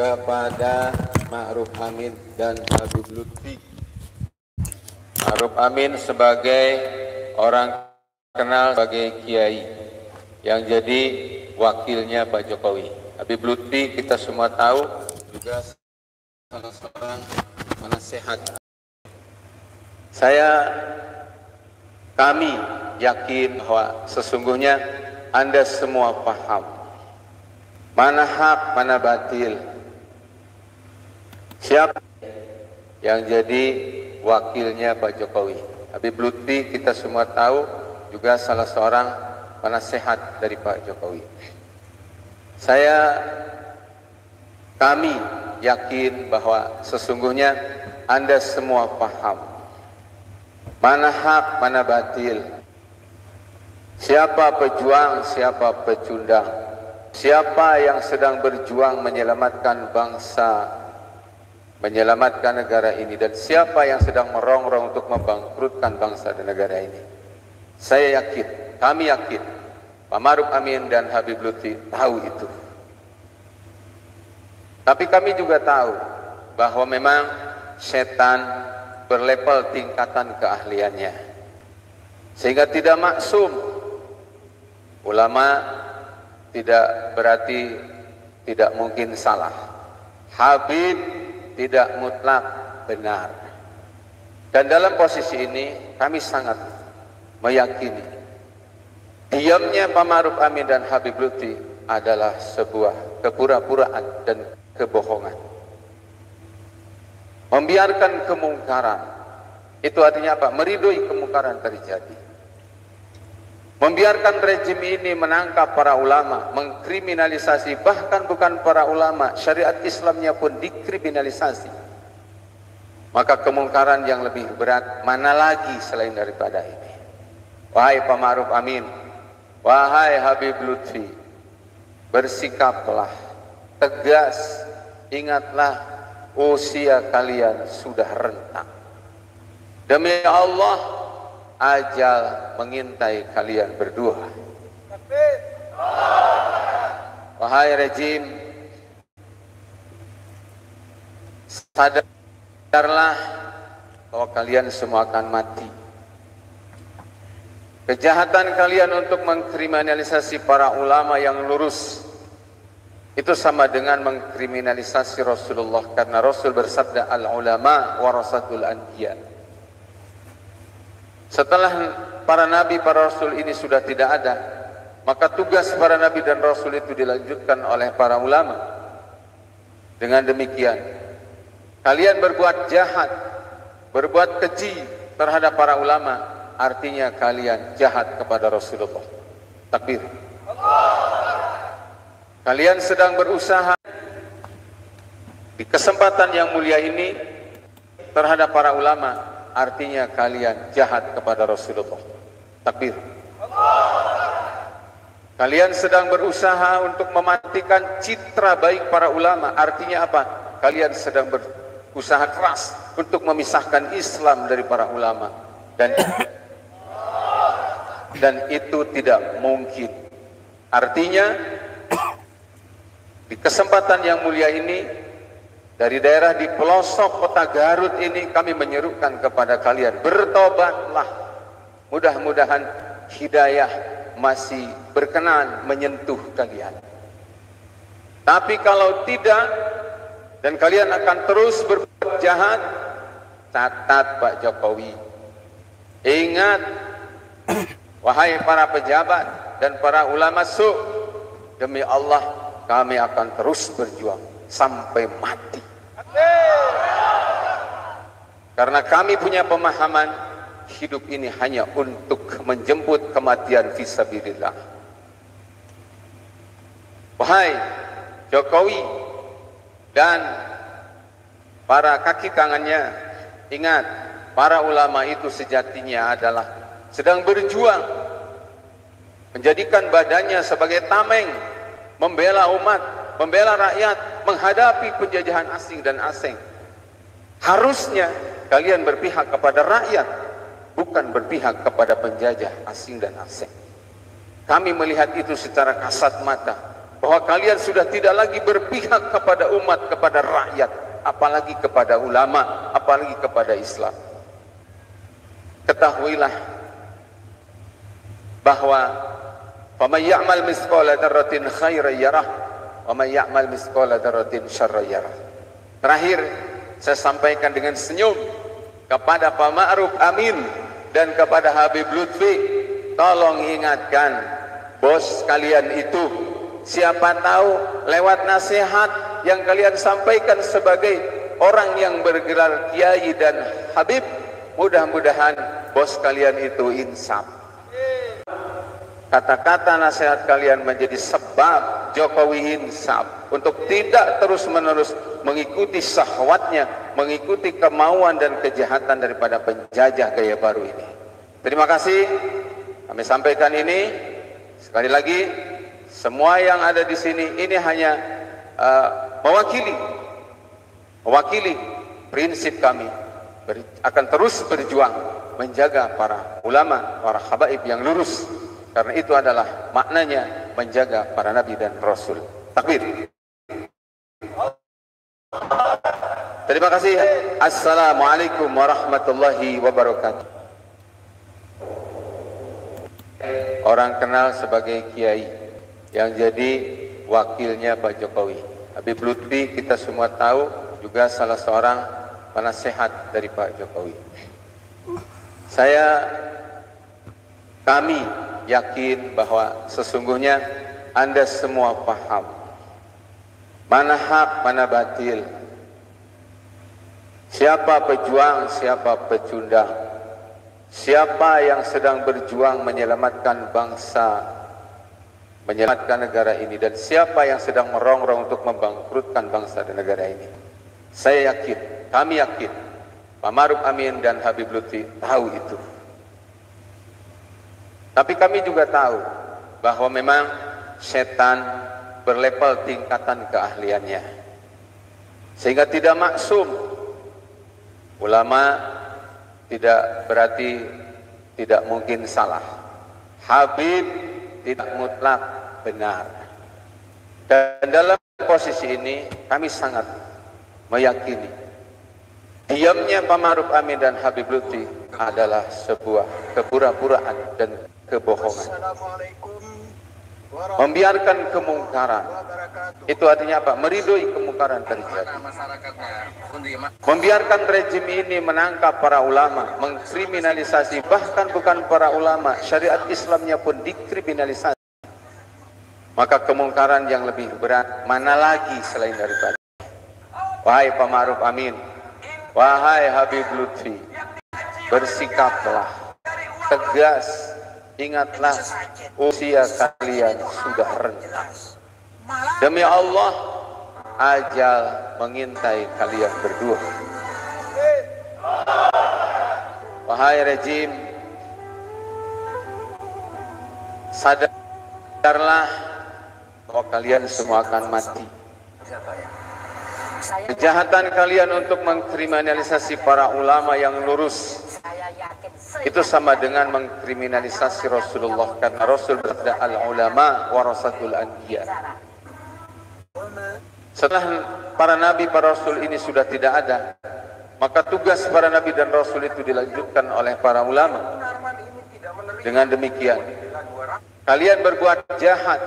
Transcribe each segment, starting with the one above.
kepada Ma'ruf Amin dan Habib Lutfi. Ma'ruf Amin sebagai orang kenal sebagai kiai yang jadi wakilnya Pak Jokowi. Habib Lutfi kita semua tahu juga salah seorang penasehat. Saya kami yakin bahwa sesungguhnya Anda semua paham mana hak, mana batil. Siapa yang jadi wakilnya Pak Jokowi? Habib Lutfi kita semua tahu juga salah seorang penasehat dari Pak Jokowi. Saya kami yakin bahwa sesungguhnya Anda semua paham mana hak, mana batil. Siapa pejuang, siapa pecundang. Siapa yang sedang berjuang menyelamatkan bangsa, menyelamatkan negara ini dan siapa yang sedang merongrong untuk membangkrutkan bangsa dan negara ini. Saya yakin, kami yakin, Pak Maruf Amin dan Habib Lutfi tahu itu. Tapi kami juga tahu bahwa memang setan berlevel tingkatan keahliannya. Sehingga tidak maksum. Ulama tidak berarti tidak mungkin salah. Habib tidak mutlak benar. Dan dalam posisi ini kami sangat meyakini diamnya Pak Maruf Amin dan Habib Lutfi adalah sebuah kepura-puraan dan kebohongan. Membiarkan kemungkaran. Itu artinya apa? Meridoi kemungkaran terjadi. Membiarkan rejim ini menangkap para ulama, mengkriminalisasi, bahkan bukan para ulama, syariat Islamnya pun dikriminalisasi. Maka kemungkaran yang lebih berat mana lagi selain daripada ini. Wahai Pak Maruf Amin, wahai Habib Lutfi, bersikaplah, tegas, ingatlah usia kalian sudah rentang. Demi Allah, ajal mengintai kalian berdua. Wahai rejim, sadarlah bahwa kalian semua akan mati. Kejahatan kalian untuk mengkriminalisasi para ulama yang lurus itu sama dengan mengkriminalisasi Rasulullah karena Rasul bersabda al ulama warasatul anbiya. Setelah para nabi para rasul ini sudah tidak ada, maka tugas para nabi dan rasul itu dilanjutkan oleh para ulama. Dengan demikian, kalian berbuat jahat, berbuat keji terhadap para ulama, artinya kalian jahat kepada Rasulullah. Takbir. Kalian sedang berusaha di kesempatan yang mulia ini terhadap para ulama, artinya kalian jahat kepada Rasulullah. Takbir. Kalian sedang berusaha untuk mematikan citra baik para ulama, artinya apa? Kalian sedang berusaha keras untuk memisahkan Islam dari para ulama dan dan itu tidak mungkin. Artinya di kesempatan yang mulia ini, dari daerah di pelosok kota Garut ini kami menyerukan kepada kalian, bertobatlah. Mudah-mudahan hidayah masih berkenan menyentuh kalian. Tapi kalau tidak, dan kalian akan terus berbuat jahat, catat Pak Jokowi. Ingat, wahai para pejabat dan para ulama su, demi Allah kami akan terus berjuang sampai mati. Karena kami punya pemahaman hidup ini hanya untuk menjemput kematian visabilillah. Wahai Jokowi dan para kaki tangannya, ingat para ulama itu sejatinya adalah sedang berjuang menjadikan badannya sebagai tameng membela umat, membela rakyat, menghadapi penjajahan asing dan asing. Harusnya kalian berpihak kepada rakyat, bukan berpihak kepada penjajah asing dan asing. Kami melihat itu secara kasat mata bahwa kalian sudah tidak lagi berpihak kepada umat, kepada rakyat, apalagi kepada ulama, apalagi kepada Islam. Ketahuilah bahwa faman ya'mal misqala dzarratin khairan yarah wa man ya'mal. Terakhir saya sampaikan dengan senyum kepada Pak Ma'ruf Amin dan kepada Habib Lutfi tolong ingatkan bos kalian itu Siapa tahu lewat nasihat yang kalian sampaikan sebagai orang yang bergelar kiai dan habib, mudah-mudahan bos kalian itu insaf. Kata-kata nasihat kalian menjadi sebab Jokowi insaf untuk tidak terus-menerus mengikuti sahwatnya, mengikuti kemauan dan kejahatan daripada penjajah gaya baru ini. Terima kasih. Kami sampaikan ini sekali lagi semua yang ada di sini ini hanya uh, mewakili mewakili prinsip kami ber, akan terus berjuang menjaga para ulama, para habaib yang lurus karena itu adalah maknanya menjaga para nabi dan rasul. Takbir. Terima kasih. Assalamualaikum warahmatullahi wabarakatuh. Orang kenal sebagai kiai yang jadi wakilnya Pak Jokowi. Habib Lutfi kita semua tahu juga salah seorang penasehat dari Pak Jokowi. Saya kami yakin bahwa sesungguhnya Anda semua paham mana hak, mana batil. Siapa pejuang, siapa pecundang. Siapa yang sedang berjuang menyelamatkan bangsa menyelamatkan negara ini dan siapa yang sedang merongrong untuk membangkrutkan bangsa dan negara ini. Saya yakin, kami yakin, Pak Maruf Amin dan Habib Lutfi tahu itu. Tapi kami juga tahu bahwa memang setan berlevel tingkatan keahliannya. Sehingga tidak maksum. Ulama tidak berarti tidak mungkin salah. Habib tidak mutlak benar. Dan dalam posisi ini kami sangat meyakini diamnya Pak Maruf Amin dan Habib Lutfi adalah sebuah kepura-puraan dan kebohongan. Membiarkan kemungkaran. Itu artinya apa? Meridoi kemungkaran terjadi. Membiarkan rejim ini menangkap para ulama, mengkriminalisasi bahkan bukan para ulama, syariat Islamnya pun dikriminalisasi. Maka kemungkaran yang lebih berat mana lagi selain daripada Wahai Pak Maruf Amin Wahai Habib Lutfi Bersikaplah Tegas Ingatlah usia kalian sudah rendah Demi Allah Ajal mengintai kalian berdua Wahai rejim Sadarlah bahwa kalian semua akan mati. Kejahatan kalian untuk mengkriminalisasi para ulama yang lurus itu sama dengan mengkriminalisasi Rasulullah karena Rasul bersabda al ulama warasatul anbiya. Setelah para nabi para rasul ini sudah tidak ada, maka tugas para nabi dan rasul itu dilanjutkan oleh para ulama. Dengan demikian, kalian berbuat jahat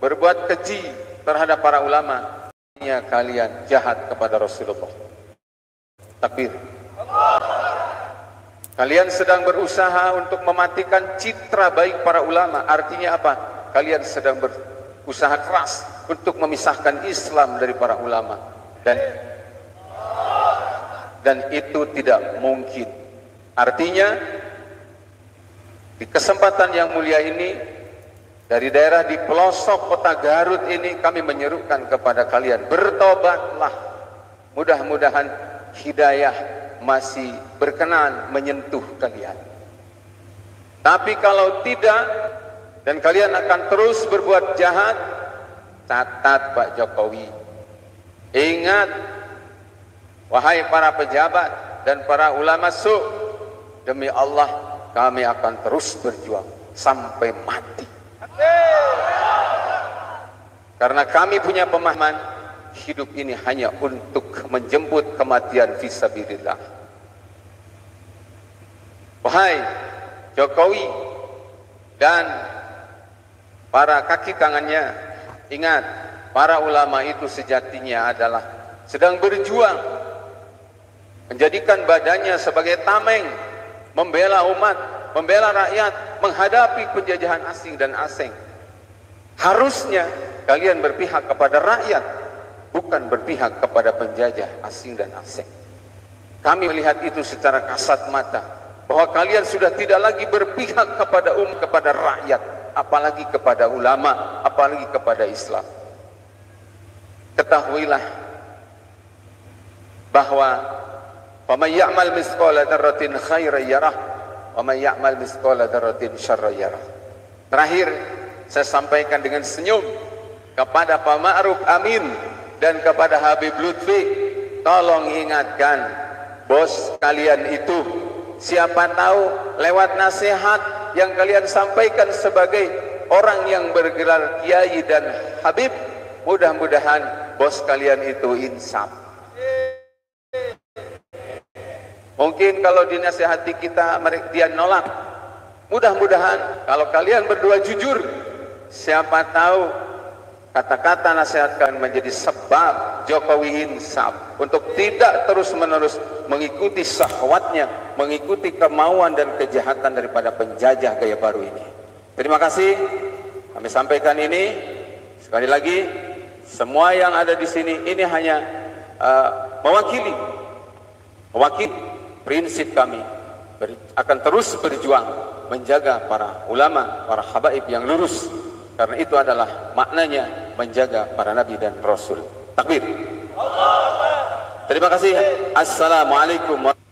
berbuat keji terhadap para ulama, ya kalian jahat kepada Rasulullah. Takbir. Kalian sedang berusaha untuk mematikan citra baik para ulama. Artinya apa? Kalian sedang berusaha keras untuk memisahkan Islam dari para ulama. Dan dan itu tidak mungkin. Artinya di kesempatan yang mulia ini dari daerah di pelosok kota Garut ini kami menyerukan kepada kalian bertobatlah. Mudah-mudahan hidayah masih berkenan menyentuh kalian. Tapi kalau tidak dan kalian akan terus berbuat jahat, catat Pak Jokowi. Ingat wahai para pejabat dan para ulama su, demi Allah kami akan terus berjuang sampai mati. Karena kami punya pemahaman hidup ini hanya untuk menjemput kematian visabilillah. Wahai Jokowi dan para kaki tangannya, ingat para ulama itu sejatinya adalah sedang berjuang menjadikan badannya sebagai tameng, membela umat, membela rakyat, menghadapi penjajahan asing dan asing. Harusnya kalian berpihak kepada rakyat, bukan berpihak kepada penjajah asing dan asing. Kami melihat itu secara kasat mata, bahwa kalian sudah tidak lagi berpihak kepada um kepada rakyat, apalagi kepada ulama, apalagi kepada Islam. Ketahuilah bahwa "Faman ya'mal mithqala dzarratin khairan yarah, wa man ya'mal dzarratin syarran yarah." Terakhir, saya sampaikan dengan senyum kepada Pak Ma'ruf Amin dan kepada Habib Lutfi tolong ingatkan bos kalian itu siapa tahu lewat nasihat yang kalian sampaikan sebagai orang yang bergelar kiai dan habib mudah-mudahan bos kalian itu insaf mungkin kalau dinasihati kita dia nolak mudah-mudahan kalau kalian berdua jujur siapa tahu kata-kata nasihat kalian menjadi sebab Jokowi insaf untuk tidak terus-menerus mengikuti syahwatnya, mengikuti kemauan dan kejahatan daripada penjajah gaya baru ini. Terima kasih. Kami sampaikan ini sekali lagi semua yang ada di sini ini hanya uh, mewakili mewakili prinsip kami akan terus berjuang menjaga para ulama, para habaib yang lurus karena itu adalah maknanya menjaga para nabi dan rasul. Takbir. Terima kasih. Assalamualaikum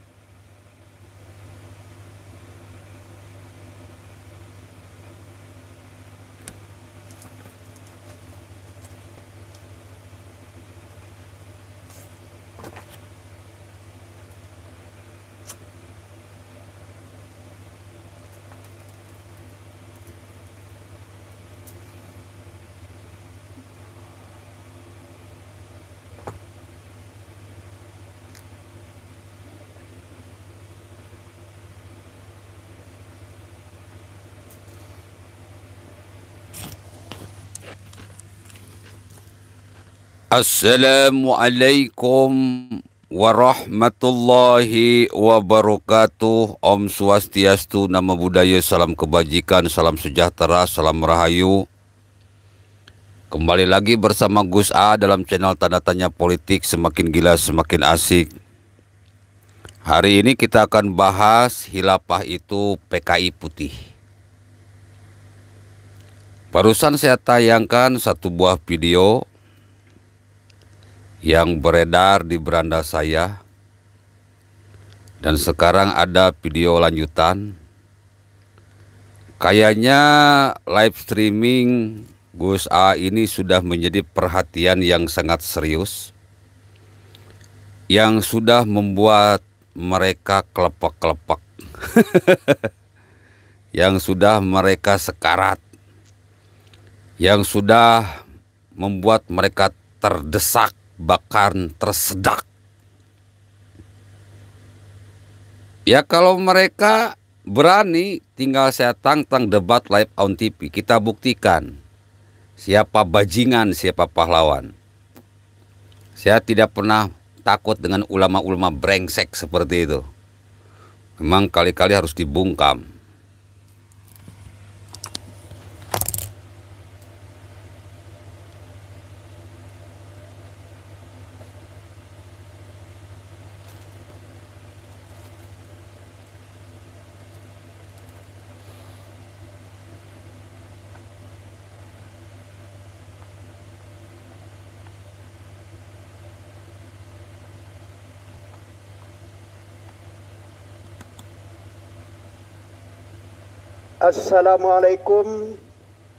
Assalamualaikum warahmatullahi wabarakatuh. Om Swastiastu, Nama Budaya, Salam Kebajikan, Salam Sejahtera, Salam Rahayu. Kembali lagi bersama Gus A dalam channel Tanda Tanya Politik Semakin Gila Semakin Asik. Hari ini kita akan bahas hilapah itu PKI Putih. Barusan saya tayangkan satu buah video yang beredar di beranda saya. Dan sekarang ada video lanjutan. Kayaknya live streaming Gus A ini sudah menjadi perhatian yang sangat serius. Yang sudah membuat mereka kelepek-kelepek. Yang sudah mereka sekarat. Yang sudah membuat mereka terdesak bahkan tersedak. Ya kalau mereka berani tinggal saya tantang debat live on TV. Kita buktikan siapa bajingan, siapa pahlawan. Saya tidak pernah takut dengan ulama-ulama brengsek seperti itu. Memang kali-kali harus dibungkam. Assalamualaikum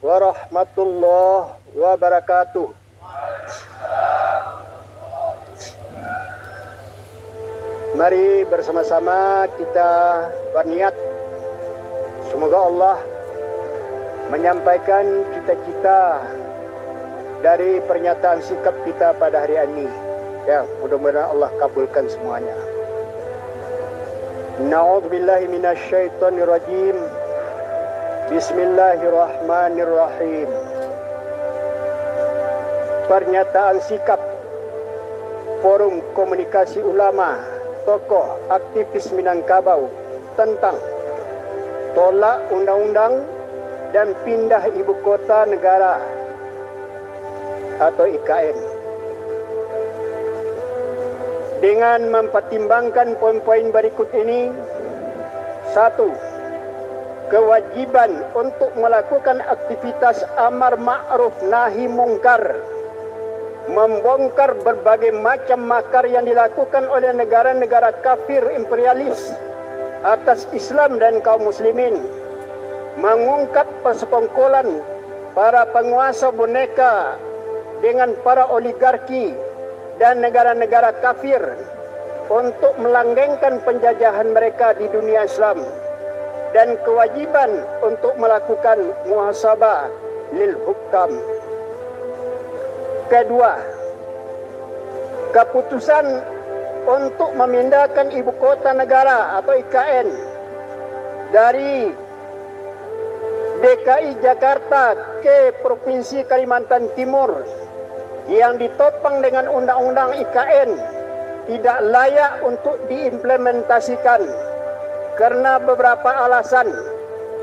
warahmatullahi wabarakatuh. Mari bersama-sama kita berniat semoga Allah menyampaikan cita-cita dari pernyataan sikap kita pada hari ini. Ya, mudah-mudahan Allah kabulkan semuanya. Na'udzubillahi minasyaitonirrajim. Bismillahirrahmanirrahim. Pernyataan sikap Forum Komunikasi Ulama Tokoh Aktivis Minangkabau tentang tolak undang-undang dan pindah ibu kota negara atau IKN. Dengan mempertimbangkan poin-poin berikut ini, satu, kewajiban untuk melakukan aktivitas amar ma'ruf nahi mungkar, membongkar berbagai macam makar yang dilakukan oleh negara-negara kafir imperialis atas Islam dan kaum muslimin, mengungkap persekongkolan para penguasa boneka dengan para oligarki dan negara-negara kafir untuk melanggengkan penjajahan mereka di dunia Islam dan kewajiban untuk melakukan muhasabah lil hukam. Kedua, keputusan untuk memindahkan ibu kota negara atau IKN dari DKI Jakarta ke Provinsi Kalimantan Timur yang ditopang dengan undang-undang IKN tidak layak untuk diimplementasikan karena beberapa alasan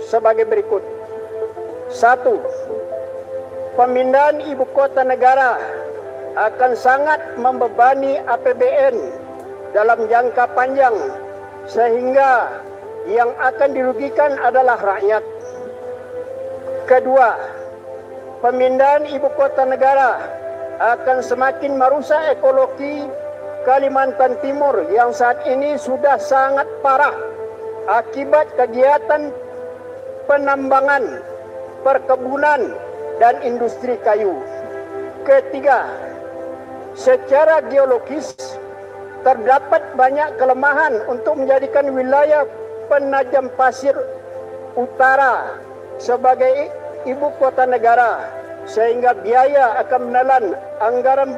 sebagai berikut. Satu, pemindahan ibu kota negara akan sangat membebani APBN dalam jangka panjang sehingga yang akan dirugikan adalah rakyat. Kedua, pemindahan ibu kota negara akan semakin merusak ekologi Kalimantan Timur yang saat ini sudah sangat parah akibat kegiatan penambangan, perkebunan, dan industri kayu. Ketiga, secara geologis terdapat banyak kelemahan untuk menjadikan wilayah penajam pasir utara sebagai ibu kota negara sehingga biaya akan menelan anggaran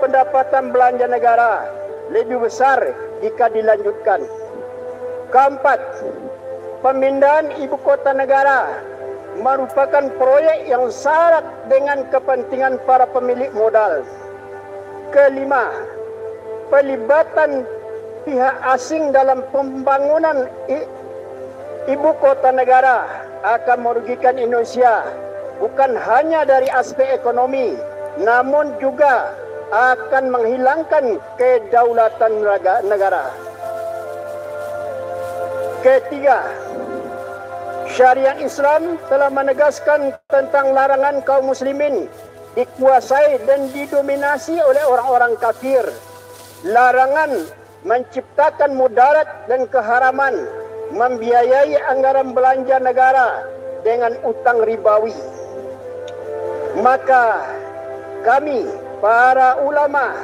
pendapatan belanja negara lebih besar jika dilanjutkan. Keempat, pemindahan ibu kota negara merupakan proyek yang syarat dengan kepentingan para pemilik modal. Kelima, pelibatan pihak asing dalam pembangunan ibu kota negara akan merugikan Indonesia bukan hanya dari aspek ekonomi namun juga akan menghilangkan kedaulatan negara. Ketiga, syariat Islam telah menegaskan tentang larangan kaum muslimin dikuasai dan didominasi oleh orang-orang kafir. Larangan menciptakan mudarat dan keharaman membiayai anggaran belanja negara dengan utang ribawi maka kami para ulama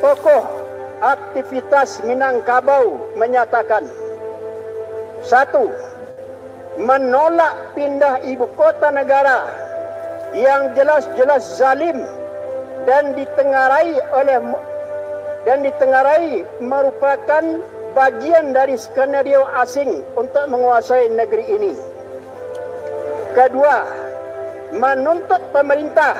tokoh aktivitas Minangkabau menyatakan satu menolak pindah ibu kota negara yang jelas-jelas zalim dan ditengarai oleh dan ditengarai merupakan bagian dari skenario asing untuk menguasai negeri ini. Kedua, menuntut pemerintah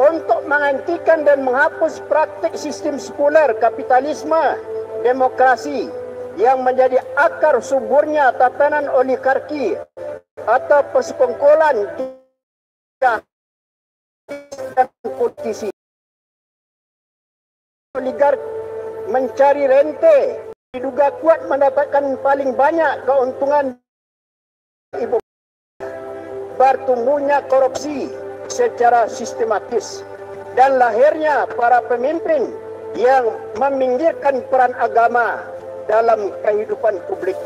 untuk menghentikan dan menghapus praktik sistem sekuler kapitalisme demokrasi yang menjadi akar suburnya tatanan oligarki atau persekongkolan dan politisi. Oligark mencari rente diduga kuat mendapatkan paling banyak keuntungan ibu bertumbuhnya korupsi secara sistematis dan lahirnya para pemimpin yang meminggirkan peran agama dalam kehidupan publik.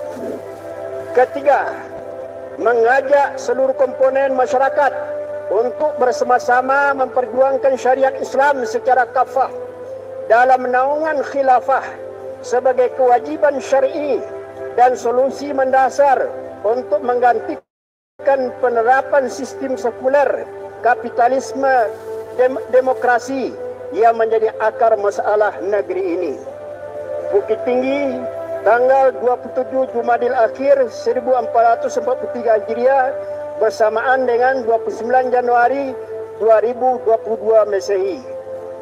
Ketiga, mengajak seluruh komponen masyarakat untuk bersama-sama memperjuangkan syariat Islam secara kafah dalam naungan khilafah sebagai kewajiban syar'i dan solusi mendasar untuk menggantikan penerapan sistem sekuler kapitalisme dem demokrasi yang menjadi akar masalah negeri ini. Bukit Tinggi tanggal 27 Jumadil Akhir 1443 Hijriah bersamaan dengan 29 Januari 2022 Masehi.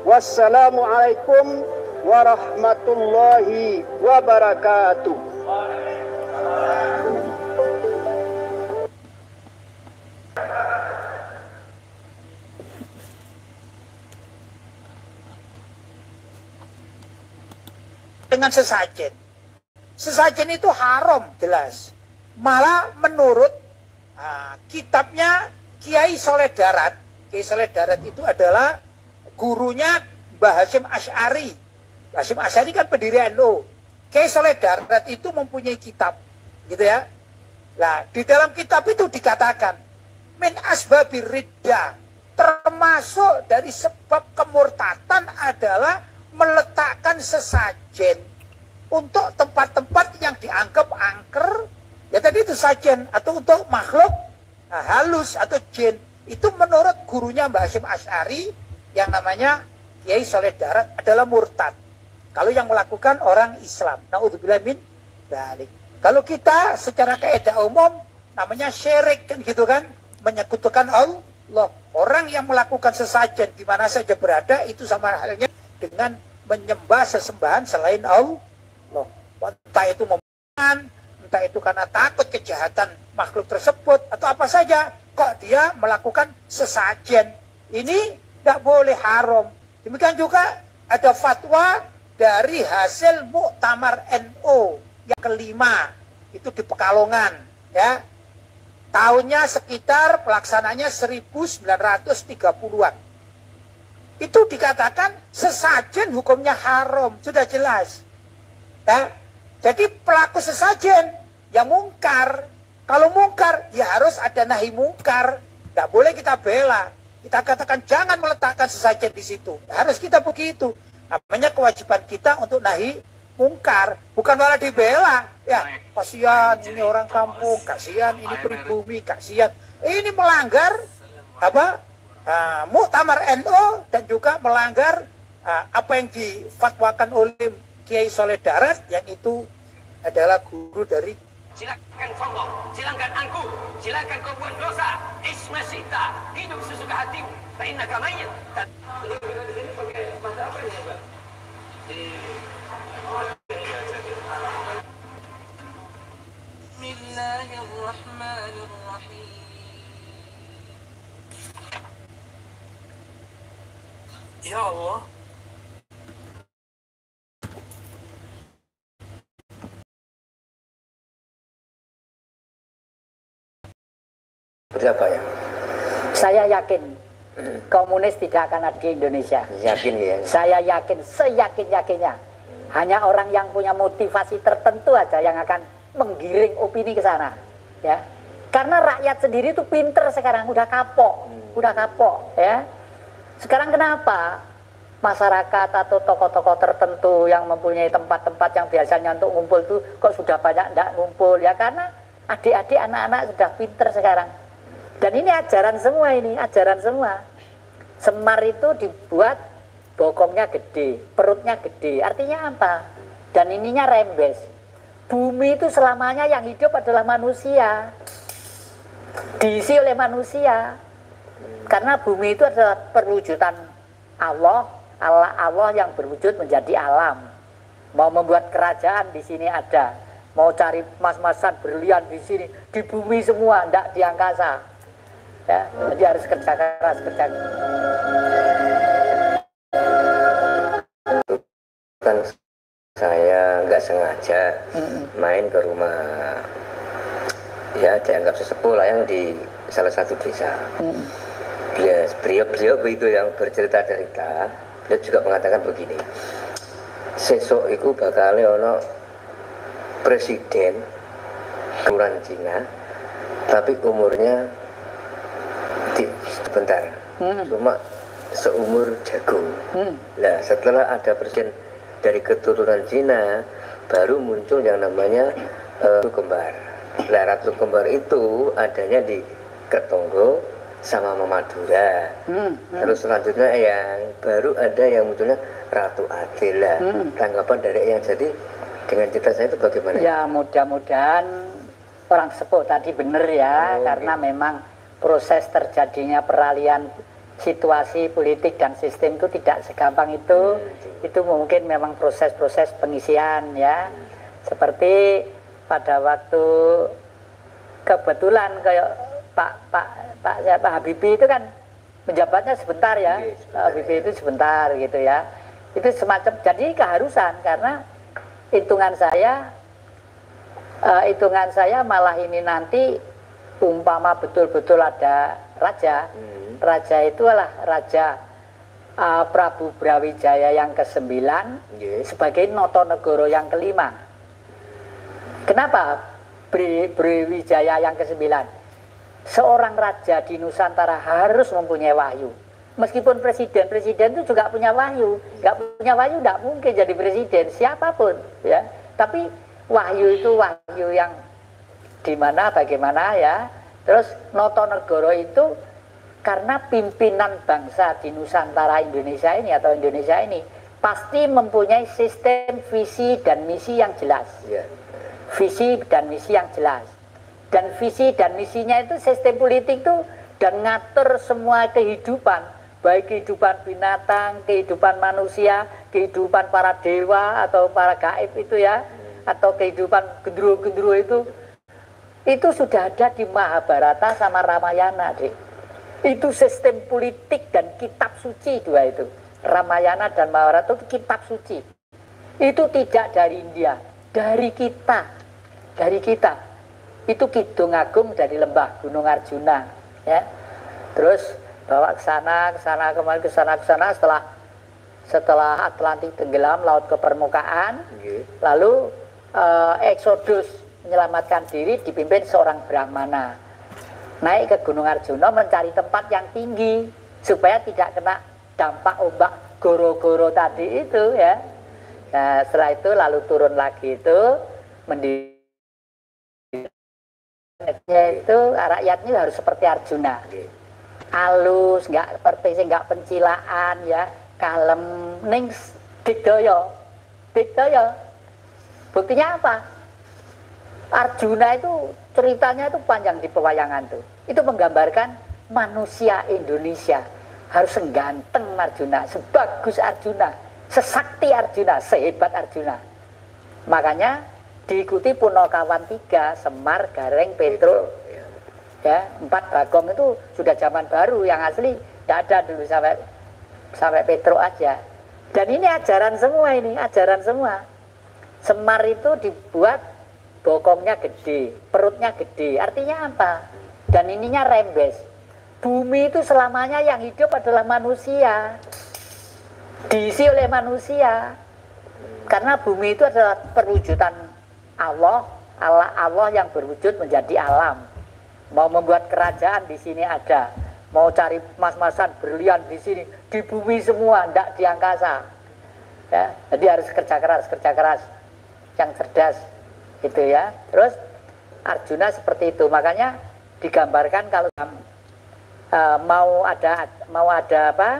Wassalamualaikum warahmatullahi wabarakatuh. Dengan sesajen. Sesajen itu haram jelas. Malah menurut uh, kitabnya Kiai Soleh Darat, Kiai Soleh Darat itu adalah gurunya Mbah Hashim Ash'ari. Hashim Ash'ari kan pendiri NU. Kiai Soleh Darat itu mempunyai kitab, gitu ya. Nah, di dalam kitab itu dikatakan, min asbabir ridda, termasuk dari sebab kemurtatan adalah meletakkan sesajen untuk tempat-tempat yang dianggap angker. Ya tadi itu sajen atau untuk makhluk nah, halus atau jin. Itu menurut gurunya Mbak Hashim Ash'ari yang namanya Kiai Soleh Darat adalah murtad. Kalau yang melakukan orang Islam. Naudzubillah min balik kalau kita secara keedah umum namanya syirik kan gitu kan menyekutukan Allah. Orang yang melakukan sesajen di mana saja berada itu sama halnya dengan menyembah sesembahan selain Allah. Entah itu memohon, entah itu karena takut kejahatan makhluk tersebut atau apa saja. Kok dia melakukan sesajen. Ini tidak boleh haram. Demikian juga ada fatwa dari hasil muktamar NO yang kelima itu di Pekalongan ya tahunnya sekitar pelaksananya 1930-an itu dikatakan sesajen hukumnya haram. Sudah jelas. Ya? Jadi pelaku sesajen yang mungkar. Kalau mungkar ya harus ada nahi mungkar. Tidak boleh kita bela. Kita katakan jangan meletakkan sesajen di situ. Harus kita begitu. Namanya kewajiban kita untuk nahi mungkar. Bukan malah dibela. Ya kasihan ini orang kampung kasihan ini pribumi kasihan. Ini melanggar apa uh, muktamar NU dan juga melanggar uh, apa yang difatwakan oleh Kiai Soleh Darat yang itu adalah guru dari silakan sombong, silakan angkuh, silakan kau buat dosa, isma sita, hidup sesuka hatimu, tak inna kamayat. Bismillahirrahmanirrahim. Ya Allah. Berapa ya? Saya yakin komunis tidak akan ada di Indonesia. Yakin ya? Saya yakin, seyakin-yakinnya. Hanya orang yang punya motivasi tertentu aja yang akan menggiring opini ke sana. Ya. Karena rakyat sendiri itu pinter sekarang, udah kapok, hmm. udah kapok, ya. Sekarang kenapa masyarakat atau tokoh-tokoh tertentu yang mempunyai tempat-tempat yang biasanya untuk ngumpul itu kok sudah banyak tidak ngumpul? Ya karena adik-adik anak-anak sudah pinter sekarang. Dan ini ajaran semua ini ajaran semua. Semar itu dibuat bokongnya gede perutnya gede. Artinya apa? Dan ininya rembes. Bumi itu selamanya yang hidup adalah manusia. Diisi oleh manusia karena bumi itu adalah perwujudan Allah, Allah Allah yang berwujud menjadi alam. Mau membuat kerajaan di sini ada, mau cari mas-masan berlian di sini, di bumi semua, tidak di angkasa. Ya, jadi harus kerja keras, kerja. Kan saya nggak sengaja main ke rumah ya dianggap sesepuh lah yang di salah satu desa. Mm beliau-beliau begitu yang bercerita cerita beliau juga mengatakan begini sesok itu bakal ono presiden kurang Cina tapi umurnya di, sebentar hmm. cuma seumur jagung hmm. nah setelah ada presiden dari keturunan Cina baru muncul yang namanya uh, ratu kembar nah ratu kembar itu adanya di Ketonggo sama Mama Madura. Hmm, hmm. Terus selanjutnya yang baru ada yang munculnya Ratu Adela. Hmm. Tanggapan dari yang jadi dengan cerita saya itu bagaimana? Ya mudah-mudahan orang sepuh tadi benar ya, Oh, karena memang proses terjadinya peralihan situasi politik dan sistem itu tidak segampang itu. Itu mungkin memang proses-proses pengisian ya. Seperti pada waktu kebetulan kayak Pak Pak Pak ya, Pak Habibie itu kan menjabatnya sebentar ya. Iya, Pak Habibie itu sebentar gitu ya. Itu semacam jadi keharusan karena hitungan saya eh, hitungan saya malah ini nanti umpama betul-betul ada raja Hmm. raja itu adalah raja eh, Prabu Brawijaya yang ke-9 Yes. sebagai Notonegoro yang kelima kenapa Bri, Brawijaya yang ke-9 seorang raja di Nusantara harus mempunyai wahyu. Meskipun presiden presiden itu juga punya wahyu. Nggak punya wahyu nggak mungkin jadi presiden. Siapa pun ya. Tapi wahyu itu wahyu yang di mana bagaimana ya. Terus Notonegoro itu karena pimpinan bangsa di Nusantara Indonesia ini atau Indonesia ini pasti mempunyai sistem visi dan misi yang jelas. Ya. visi dan misi yang jelas. Dan visi dan misinya itu sistem politik itu dan ngatur semua kehidupan, baik kehidupan binatang, kehidupan manusia, kehidupan para dewa atau para gaib itu ya, atau kehidupan gendruwo-gendruwo itu, itu sudah ada di Mahabharata sama Ramayana, Dik. Itu sistem politik dan kitab suci dua itu. Ramayana dan Mahabharata itu kitab suci. Itu tidak dari India, dari kita, dari kita. Itu Kidung Agung dari lembah Gunung Arjuna, ya. Terus bawa ke sana, ke sana, kembali ke sana, ke sana setelah setelah Atlantik tenggelam, laut ke permukaan, Yes. lalu eh, Exodus menyelamatkan diri dipimpin seorang Brahmana. Naik ke Gunung Arjuna mencari tempat yang tinggi supaya tidak kena dampak ombak goro-goro tadi itu ya. Nah, setelah itu lalu turun lagi itu mendirikan itu rakyatnya harus seperti Arjuna halus, nggak seperti nggak pencilaan ya, kalem, ning digdaya, digdaya. Buktinya apa? Arjuna itu ceritanya itu panjang di pewayangan tuh. Itu menggambarkan manusia Indonesia harus seganteng Arjuna, sebagus Arjuna, sesakti Arjuna, sehebat Arjuna. Makanya diikuti Punokawan tiga, Semar, Gareng, Petro, Ya. ya empat bagong itu sudah zaman baru yang asli tidak ada dulu sampai sampai Petro aja. Dan ini ajaran semua ini ajaran semua. Semar itu dibuat bokongnya gede perutnya gede. Artinya apa? Dan ininya rembes. Bumi itu selamanya yang hidup adalah manusia. Diisi oleh manusia. Karena bumi itu adalah perwujudan Allah Allah Allah yang berwujud menjadi alam. Mau membuat kerajaan di sini ada. Mau cari mas-masan berlian di sini. Di bumi semua tidak di angkasa. Ya jadi harus kerja keras kerja keras. Yang cerdas gitu ya. Terus Arjuna seperti itu. Makanya digambarkan kalau eh, mau ada mau ada apa?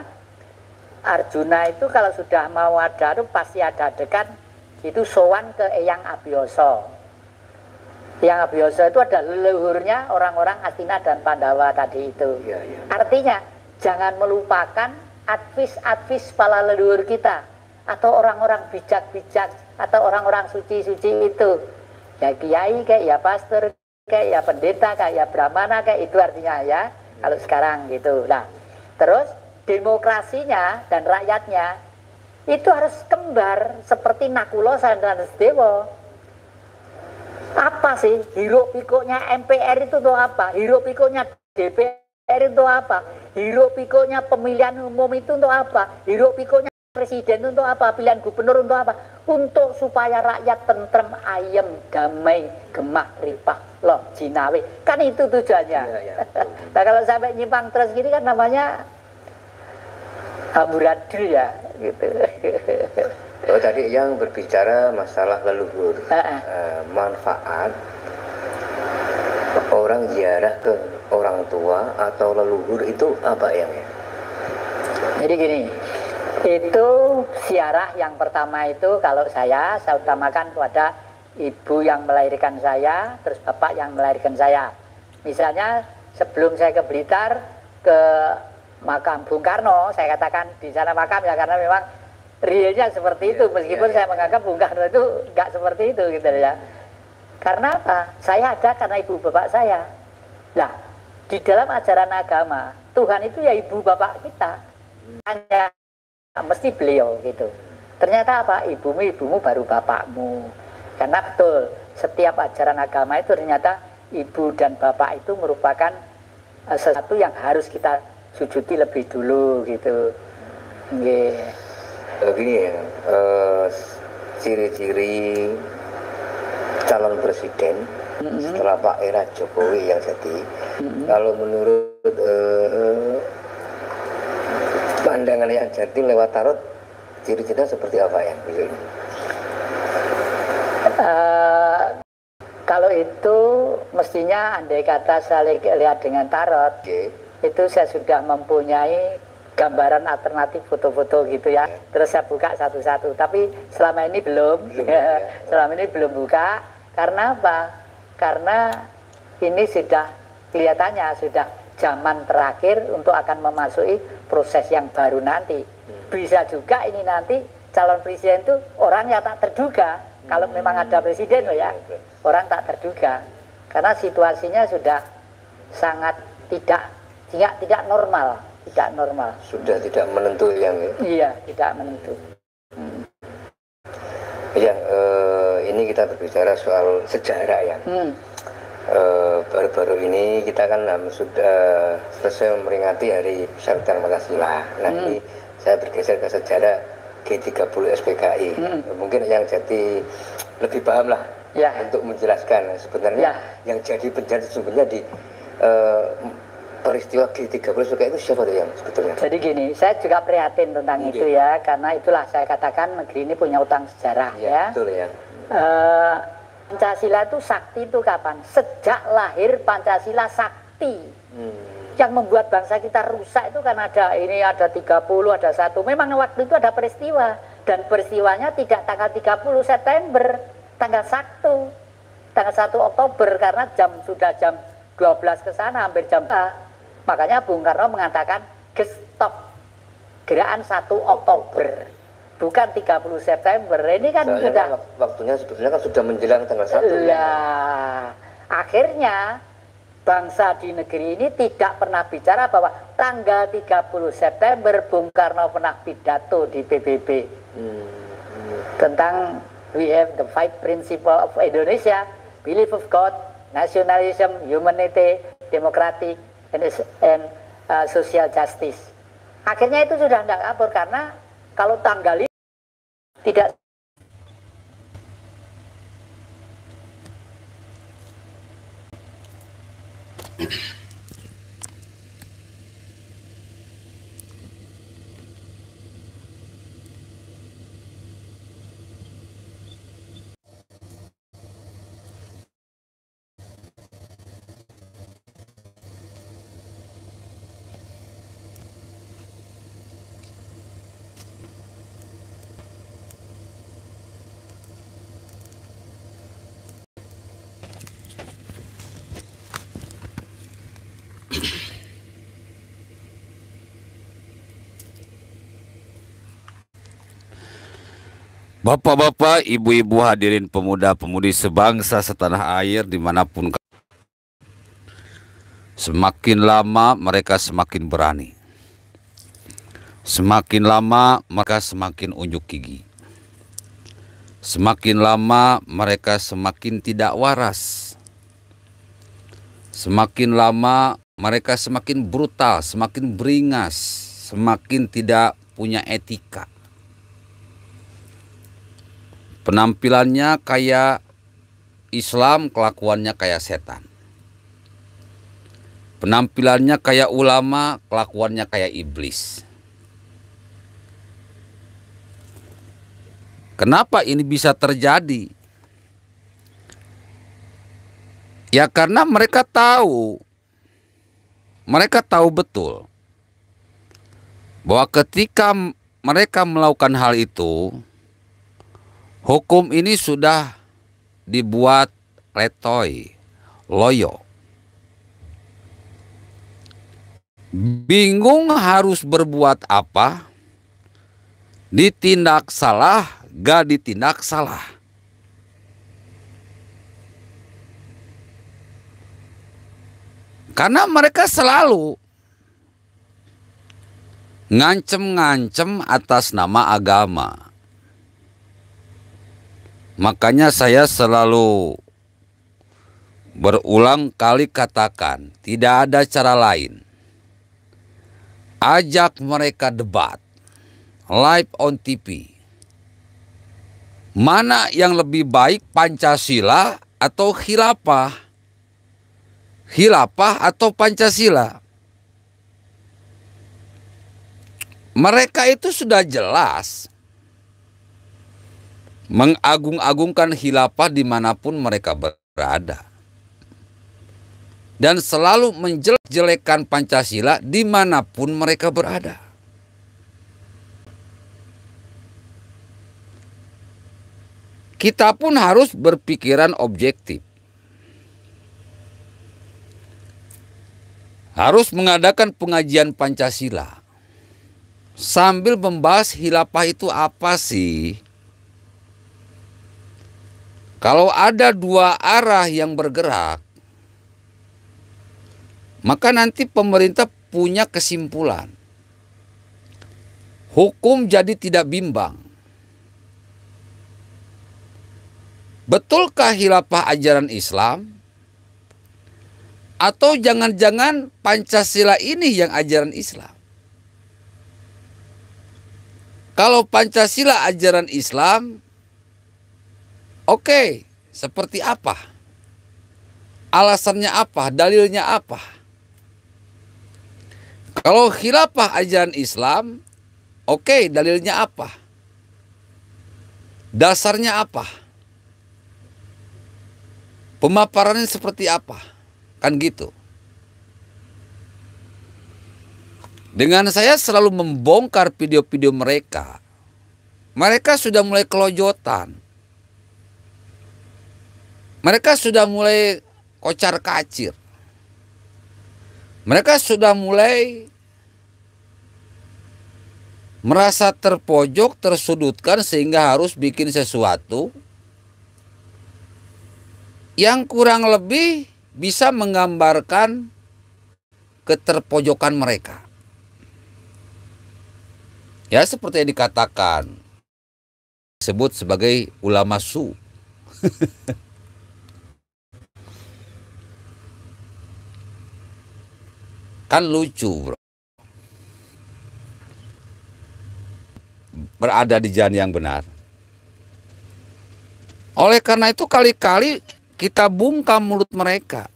Arjuna itu kalau sudah mau ada itu pasti ada adegan itu sowan ke Eyang Abioso yang Abioso itu ada leluhurnya orang-orang Astina dan Pandawa tadi itu. Iya, iya. Artinya jangan melupakan advis-advis para leluhur kita atau orang-orang bijak-bijak atau orang-orang suci-suci itu. Ya kiai kayak ya pastor kayak ya pendeta kayak ya brahmana kayak itu artinya ya kalau sekarang gitu. Nah, terus demokrasinya dan rakyatnya itu harus kembar seperti Nakulo dan Dewa. Apa sih? Hiruk pikuknya MPR itu tuh apa? Hiruk pikuknya DPR itu apa? Hiruk pikuknya pemilihan umum itu untuk apa? Hiruk pikuknya presiden itu untuk apa? Pilihan gubernur untuk apa? Untuk supaya rakyat tentrem ayem damai gemah ripah loh jinawe kan itu tujuannya. Iya, iya. nah kalau sampai nyimpang terus gini kan namanya amburadul ya gitu Oh tadi yang berbicara masalah leluhur ah. Eh, manfaat orang ziarah ke orang tua atau leluhur itu apa yang ya? Jadi gini, itu siarah yang pertama itu kalau saya, saya utamakan kepada ibu yang melahirkan saya, terus bapak yang melahirkan saya. Misalnya sebelum saya ke Blitar, ke makam Bung Karno, saya katakan di sana makam ya karena memang realnya seperti itu, Iya, meskipun iya, saya menganggap Bung Karno itu nggak seperti itu gitu ya. Karena apa? Saya ada karena ibu bapak saya. Nah, di dalam ajaran agama, Tuhan itu ya ibu bapak kita. Hanya mesti beliau gitu. Ternyata apa? Ibumu, ibumu baru bapakmu. Karena betul, setiap ajaran agama itu ternyata ibu dan bapak itu merupakan eh, sesuatu yang harus kita sujudi lebih dulu gitu. Nggih. Eh, Gini ya, eh, ciri-ciri calon presiden setelah Pak Era Jokowi yang jadi, kalau menurut eh, pandangan yang jadi lewat tarot, ciri-cirinya seperti apa ya? Eh, kalau itu mestinya andai kata saya li- lihat dengan tarot, Oke, itu saya sudah mempunyai gambaran alternatif foto-foto gitu ya. Terus saya buka satu-satu. Tapi selama ini belum. Belum, ya. selama ini belum buka. Karena apa? Karena ini sudah kelihatannya sudah zaman terakhir untuk akan memasuki proses yang baru nanti. Bisa juga ini nanti calon presiden itu orang yang tak terduga. Kalau memang ada presiden loh ya, orang tak terduga. Karena situasinya sudah sangat tidak tidak tidak normal, tidak normal. sudah tidak menentu yang Iya, tidak menentu. yang eh, ini kita berbicara soal sejarah ya. Hmm. Eh, baru-baru ini kita kan um, sudah selesai memperingati hari Sarjana Pancasila. Nah Hmm. saya bergeser ke sejarah G30 SPKI. Hmm. Mungkin yang jadi lebih paham lah Ya. untuk menjelaskan sebenarnya Ya. yang jadi penjara sesungguhnya di eh, peristiwa G30 SPKI itu siapa tuh yang sebetulnya? Jadi gini, saya juga prihatin tentang Oke. itu ya, karena itulah saya katakan negeri ini punya utang sejarah Ya, ya. betul ya. Eh, Pancasila itu sakti itu kapan? Sejak lahir Pancasila sakti. Hmm. Yang membuat bangsa kita rusak itu kan ada ini ada 30, ada satu. Memang waktu itu ada peristiwa dan peristiwanya tidak tanggal 30 September, tanggal 1. Tanggal 1 Oktober karena jam sudah jam 12 ke sana hampir jam A. Makanya Bung Karno mengatakan gestop gerakan 1 Oktober. Bukan 30 September. Ini kan Soalnya sudah kan wak- waktunya sebetulnya kan sudah menjelang tanggal 1 ya. lah, akhirnya bangsa di negeri ini tidak pernah bicara bahwa tanggal 30 September Bung Karno pernah pidato di PBB Hmm. tentang we have the five principle of Indonesia, belief of God, nationalism, humanity, democratic, and, and uh, social justice. Akhirnya itu sudah tidak kabur karena kalau tanggal tidak Bapak-bapak, ibu-ibu hadirin pemuda-pemudi sebangsa setanah air di mana pun Semakin lama mereka semakin berani. Semakin lama mereka semakin unjuk gigi. Semakin lama mereka semakin tidak waras. Semakin lama mereka semakin brutal, semakin beringas, semakin tidak punya etika Penampilannya kayak Islam, kelakuannya kayak setan. Penampilannya kayak ulama, kelakuannya kayak iblis. Kenapa ini bisa terjadi? Ya karena mereka tahu mereka tahu betul bahwa ketika mereka melakukan hal itu, hukum ini sudah dibuat letoy, loyo. Bingung harus berbuat apa, ditindak salah, gak ditindak salah. Karena mereka selalu ngancem-ngancem atas nama agama. Makanya saya selalu berulang kali katakan, tidak ada cara lain. Ajak mereka debat live on TV. Mana yang lebih baik Pancasila atau khilafah? Khilafah atau Pancasila? Mereka itu sudah jelas mengagung-agungkan khilafah di mana pun mereka berada. Dan selalu menjelek-jelekan Pancasila di mana pun mereka berada. Kita pun harus berpikiran objektif. Harus mengadakan pengajian Pancasila sambil membahas hilafah itu apa sih? Kalau ada dua arah yang bergerak, maka nanti pemerintah punya kesimpulan. Hukum jadi tidak bimbang. Betulkah hilafah ajaran Islam? Atau jangan-jangan Pancasila ini yang ajaran Islam? Kalau Pancasila ajaran Islam, oke, seperti apa? Alasannya apa? Dalilnya apa? Kalau khilafah ajaran Islam, oke, dalilnya apa? Dasarnya apa? Pemaparannya seperti apa? Kan gitu. Dengan saya selalu membongkar video-video mereka, mereka sudah mulai kelojotan. Mereka sudah mulai kocar kacir. Mereka sudah mulai merasa terpojok, tersudutkan sehingga harus bikin sesuatu yang kurang lebih bisa menggambarkan keterpojokan mereka. Ya seperti yang dikatakan sebut sebagai ulama su. kan lucu, Bro. Berada di jalan yang benar. Oleh karena itu kali-kali kita bungkam mulut mereka.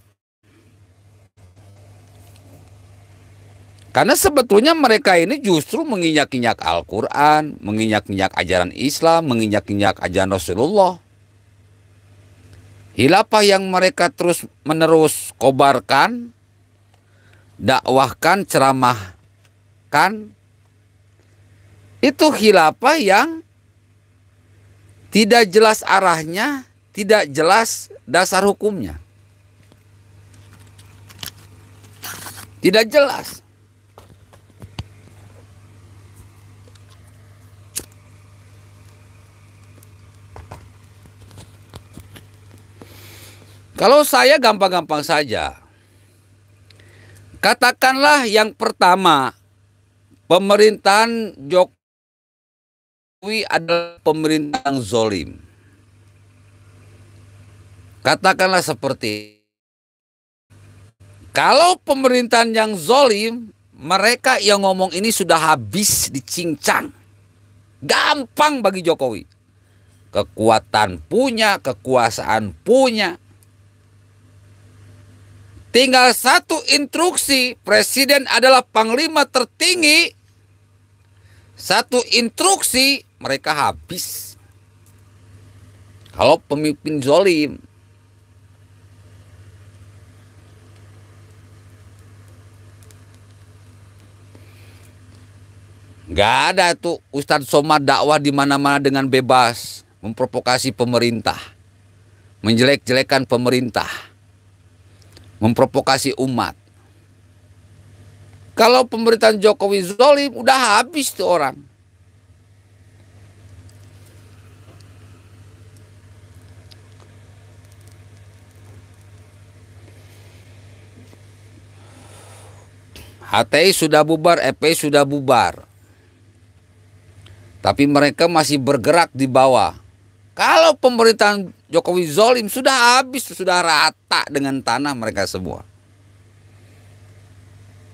Karena sebetulnya mereka ini justru menginyak-inyak Al-Quran, menginyak-inyak ajaran Islam, menginyak-inyak ajaran Rasulullah. Hilafah yang mereka terus menerus kobarkan, dakwahkan, ceramahkan, itu hilafah yang tidak jelas arahnya, tidak jelas dasar hukumnya. Tidak jelas. Kalau saya gampang-gampang saja. Katakanlah yang pertama, pemerintahan Jokowi adalah pemerintahan zolim. Katakanlah seperti kalau pemerintahan yang zolim, mereka yang ngomong ini sudah habis dicincang. Gampang bagi Jokowi. Kekuatan punya, kekuasaan punya, Tinggal satu instruksi, presiden adalah panglima tertinggi. Satu instruksi, mereka habis. Kalau pemimpin zolim. Gak ada tuh Ustadz Somad dakwah di mana-mana dengan bebas memprovokasi pemerintah, menjelek-jelekan pemerintah memprovokasi umat. Kalau pemerintahan Jokowi zolim, udah habis tuh orang. HTI sudah bubar, EPI sudah bubar. Tapi mereka masih bergerak di bawah. Kalau pemerintahan Jokowi zolim sudah habis, sudah rata dengan tanah mereka semua.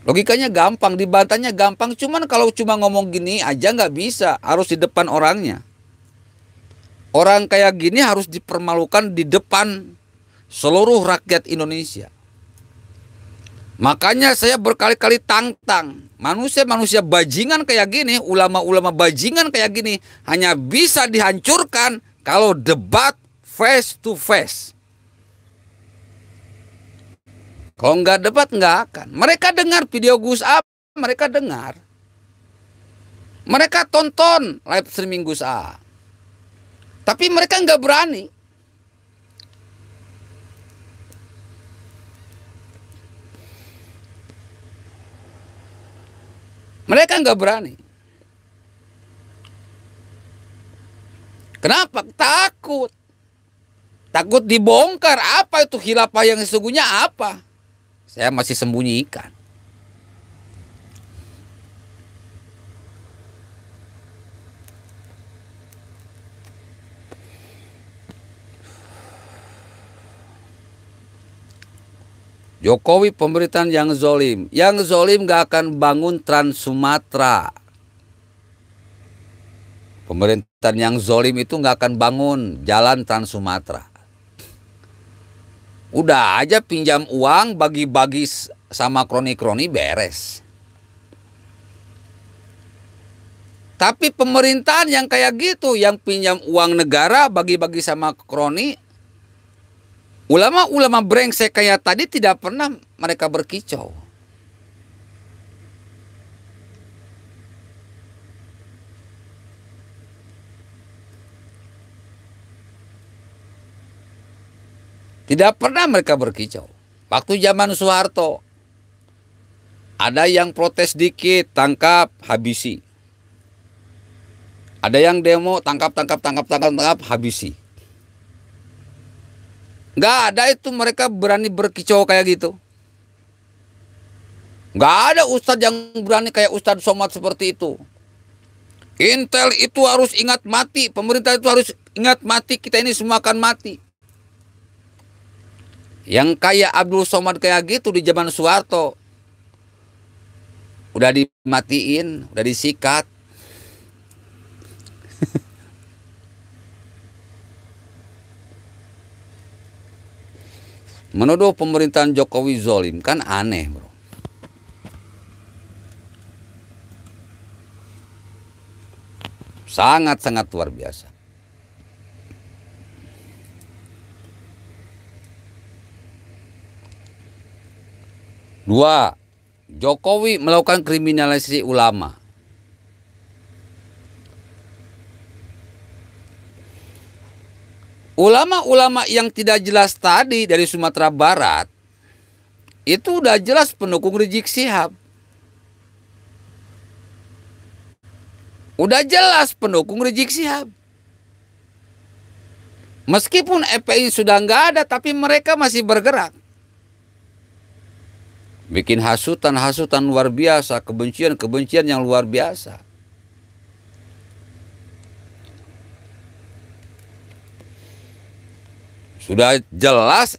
Logikanya gampang, dibantahnya gampang. Cuman kalau cuma ngomong gini aja nggak bisa, harus di depan orangnya. Orang kayak gini harus dipermalukan di depan seluruh rakyat Indonesia. Makanya saya berkali-kali tantang manusia-manusia bajingan kayak gini, ulama-ulama bajingan kayak gini hanya bisa dihancurkan kalau debat face to face. Kalau nggak debat nggak akan. Mereka dengar video Gus A, mereka dengar. Mereka tonton live streaming Gus A. Tapi mereka nggak berani. Mereka nggak berani. Kenapa? Takut. Takut dibongkar. Apa itu khilafah yang sesungguhnya apa? Saya masih sembunyikan. Jokowi pemerintahan yang zolim. Yang zolim gak akan bangun Trans Sumatera. Pemerintahan yang zolim itu gak akan bangun jalan Trans Sumatera. Udah aja pinjam uang bagi-bagi sama kroni-kroni beres. Tapi pemerintahan yang kayak gitu, yang pinjam uang negara bagi-bagi sama kroni, Ulama-ulama brengsek kayak tadi tidak pernah mereka berkicau. Tidak pernah mereka berkicau. Waktu zaman Soeharto, ada yang protes dikit, tangkap, habisi. Ada yang demo, tangkap, tangkap, tangkap, tangkap, tangkap, habisi. Nggak ada itu mereka berani berkicau kayak gitu. Nggak ada ustadz yang berani kayak ustadz Somad seperti itu. Intel itu harus ingat mati, pemerintah itu harus ingat mati, kita ini semua akan mati. Yang kayak Abdul Somad kayak gitu di zaman Soeharto. Udah dimatiin, udah disikat. Menuduh pemerintahan Jokowi zolim kan aneh bro. Sangat-sangat luar biasa. Dua, Jokowi melakukan kriminalisasi ulama. Ulama-ulama yang tidak jelas tadi dari Sumatera Barat itu udah jelas pendukung Rizik Sihab. Udah jelas pendukung Rizik Sihab. Meskipun FPI sudah nggak ada, tapi mereka masih bergerak. Bikin hasutan-hasutan luar biasa, kebencian-kebencian yang luar biasa. Sudah jelas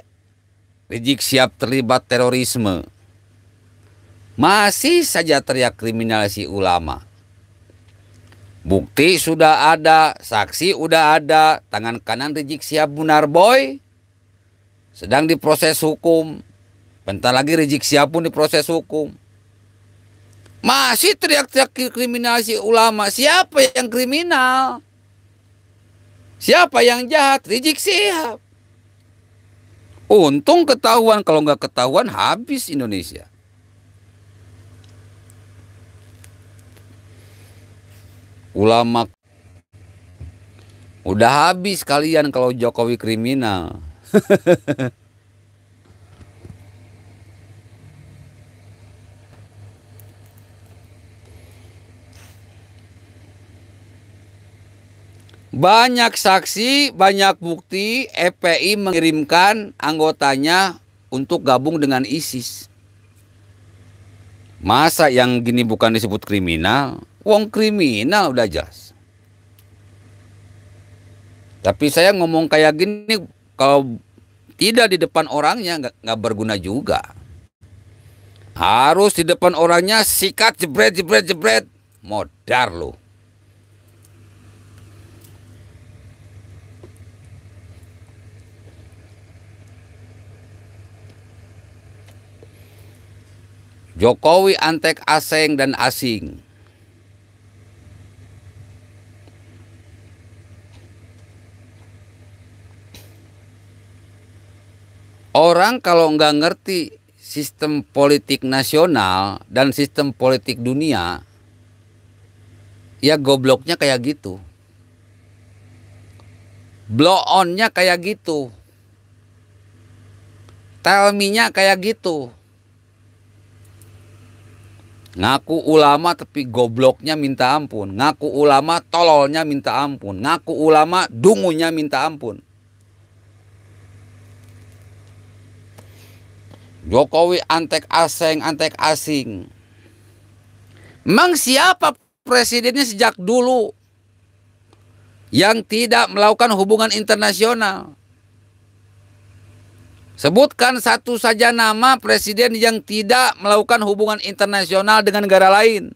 Rizik siap terlibat terorisme. Masih saja teriak kriminalisasi ulama. Bukti sudah ada, saksi sudah ada, tangan kanan Rizik siap bunar boy sedang diproses hukum. Bentar lagi Rizik siap pun diproses hukum. Masih teriak-teriak kriminalisasi ulama. Siapa yang kriminal? Siapa yang jahat? Rizik Sihab. Untung ketahuan, kalau nggak ketahuan habis Indonesia. ulama udah habis kalian kalau Jokowi kriminal. Banyak saksi, banyak bukti FPI mengirimkan anggotanya untuk gabung dengan ISIS. Masa yang gini bukan disebut kriminal? Wong kriminal udah jelas. Tapi saya ngomong kayak gini kalau tidak di depan orangnya nggak berguna juga. Harus di depan orangnya sikat jebret jebret jebret modar loh. Jokowi antek asing dan asing. Orang kalau nggak ngerti sistem politik nasional dan sistem politik dunia, ya gobloknya kayak gitu. Blow onnya kayak gitu. Tell me-nya kayak gitu. Ngaku ulama tapi gobloknya minta ampun. Ngaku ulama tololnya minta ampun. Ngaku ulama dungunya minta ampun. Jokowi antek asing, antek asing. Memang siapa presidennya sejak dulu yang tidak melakukan hubungan internasional? Sebutkan satu saja nama presiden yang tidak melakukan hubungan internasional dengan negara lain.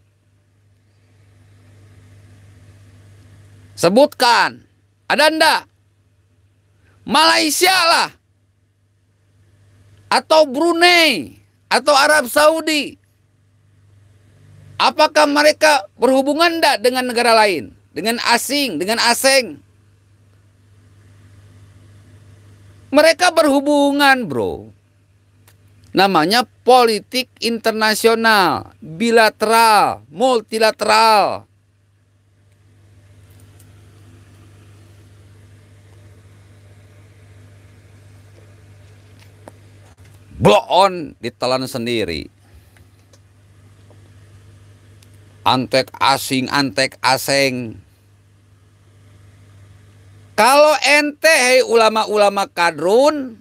Sebutkan. Ada enggak? Malaysia lah. Atau Brunei. Atau Arab Saudi. Apakah mereka berhubungan enggak dengan negara lain? Dengan asing, dengan asing. Mereka berhubungan, bro. Namanya politik internasional, bilateral, multilateral. Blow on ditelan sendiri. Antek asing, antek asing. Kalau ente hei ulama-ulama kadrun,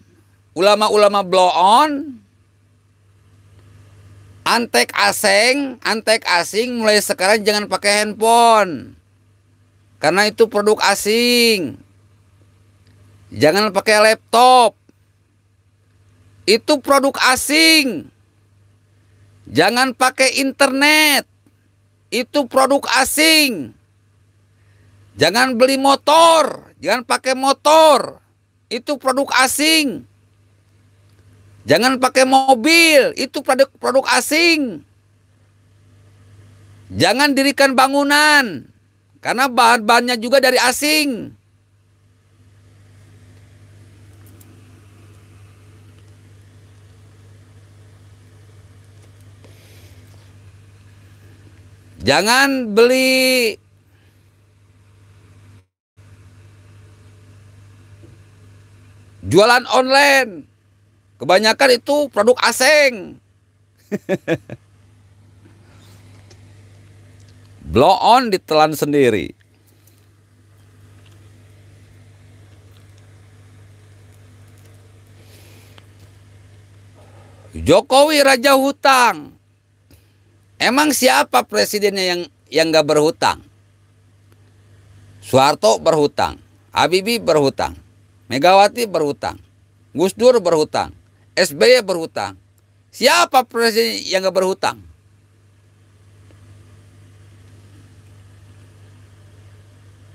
ulama-ulama blow on, antek asing, antek asing mulai sekarang jangan pakai handphone. Karena itu produk asing. Jangan pakai laptop. Itu produk asing. Jangan pakai internet. Itu produk asing. Jangan beli motor, jangan pakai motor. Itu produk asing. Jangan pakai mobil, itu produk produk asing. Jangan dirikan bangunan, karena bahan-bahannya juga dari asing. Jangan beli Jualan online. Kebanyakan itu produk asing. Blow on ditelan sendiri. Jokowi raja hutang. Emang siapa presidennya yang yang nggak berhutang? Soeharto berhutang, Habibie berhutang, Megawati berhutang. Gus Dur berhutang. SBY berhutang. Siapa presiden yang gak berhutang?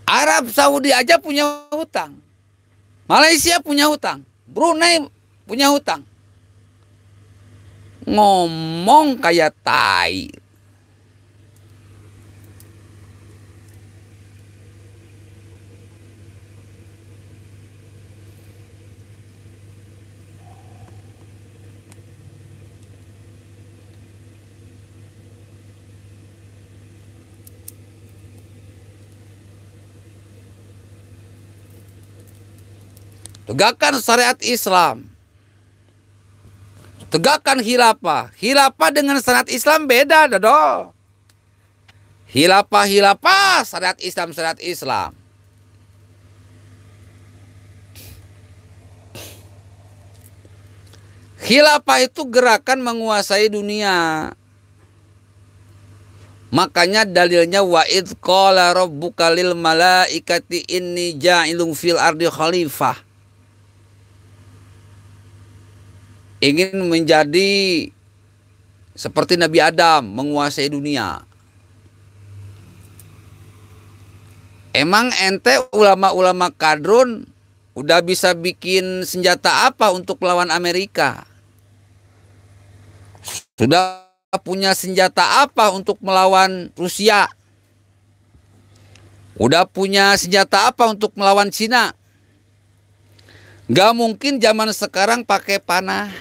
Arab Saudi aja punya hutang. Malaysia punya hutang. Brunei punya hutang. Ngomong kayak tai. Tegakkan syariat Islam. Tegakkan hilafah. Hilafah dengan syariat Islam beda, dodol. Hilafah, hilafah, syariat Islam, syariat Islam. Khilafah itu gerakan menguasai dunia. Makanya dalilnya wa id qala rabbuka lil malaikati inni ja'ilun fil ardi khalifah. Ingin menjadi seperti Nabi Adam menguasai dunia. Emang ente ulama-ulama kadrun udah bisa bikin senjata apa untuk melawan Amerika? Sudah punya senjata apa untuk melawan Rusia? Udah punya senjata apa untuk melawan Cina? Gak mungkin zaman sekarang pakai panah.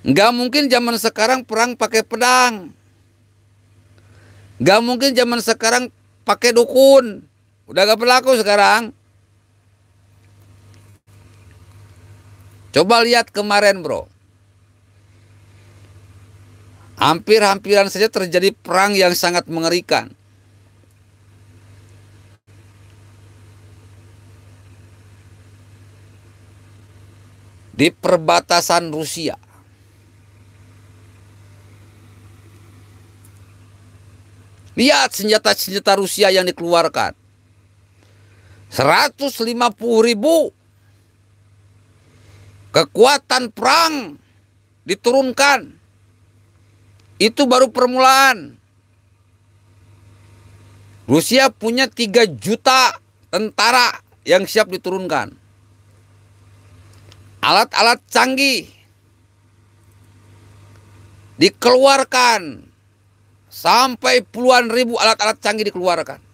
Gak mungkin zaman sekarang perang pakai pedang. Gak mungkin zaman sekarang pakai dukun. Udah gak berlaku sekarang. Coba lihat kemarin bro. Hampir-hampiran saja terjadi perang yang sangat mengerikan. Di perbatasan Rusia. Lihat senjata-senjata Rusia yang dikeluarkan. 150 ribu kekuatan perang diturunkan itu baru permulaan. Rusia punya 3 juta tentara yang siap diturunkan. Alat-alat canggih dikeluarkan sampai puluhan ribu alat-alat canggih dikeluarkan.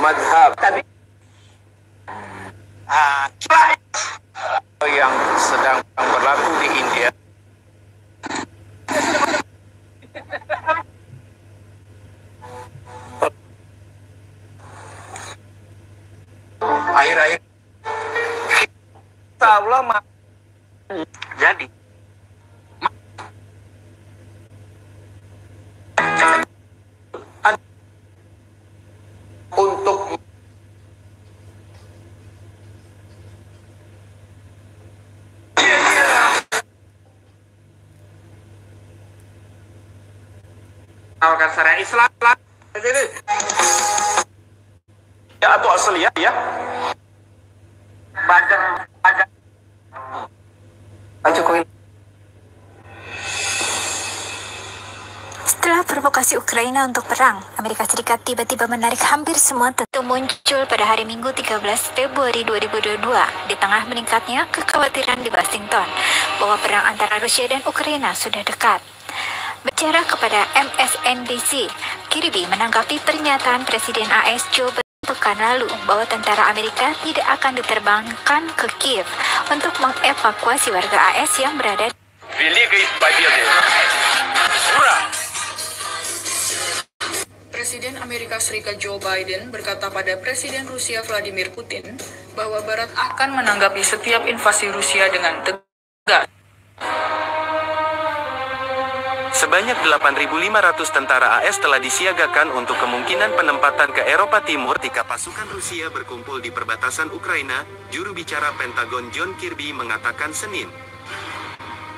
Madhab. Ah, yang sedang berlaku di India akhir-akhir kita ulama jadi untuk Syariah Islam jadi ya atau asli ya. Ya baca baca Pak Jokowi. Setelah provokasi Ukraina untuk perang, Amerika Serikat tiba-tiba menarik hampir semua tentu muncul pada hari Minggu 13 Februari 2022 di tengah meningkatnya kekhawatiran di Washington bahwa perang antara Rusia dan Ukraina sudah dekat. Bicara kepada MSNBC, Kirby menanggapi pernyataan Presiden AS Joe Biden pekan lalu bahwa tentara Amerika tidak akan diterbangkan ke Kiev untuk mengevakuasi warga AS yang berada di Presiden Amerika Serikat Joe Biden berkata pada Presiden Rusia Vladimir Putin bahwa Barat akan menanggapi setiap invasi Rusia dengan tegas. Sebanyak 8.500 tentara AS telah disiagakan untuk kemungkinan penempatan ke Eropa Timur jika pasukan Rusia berkumpul di perbatasan Ukraina, juru bicara Pentagon John Kirby mengatakan Senin.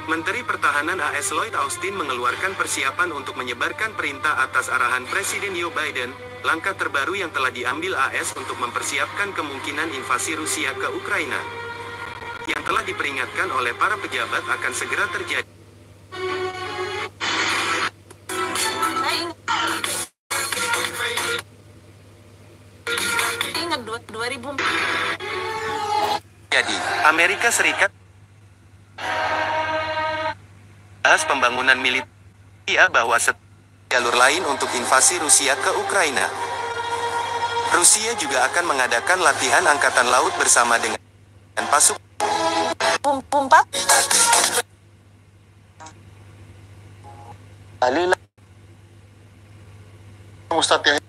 Menteri Pertahanan AS Lloyd Austin mengeluarkan persiapan untuk menyebarkan perintah atas arahan Presiden Joe Biden, langkah terbaru yang telah diambil AS untuk mempersiapkan kemungkinan invasi Rusia ke Ukraina. Yang telah diperingatkan oleh para pejabat akan segera terjadi. Ingat 2000 Jadi, Amerika Serikat bahas pembangunan militer ya bahwa set jalur lain untuk invasi Rusia ke Ukraina. Rusia juga akan mengadakan latihan angkatan laut bersama dengan pasukan. Pumpat Alila Ustadz ya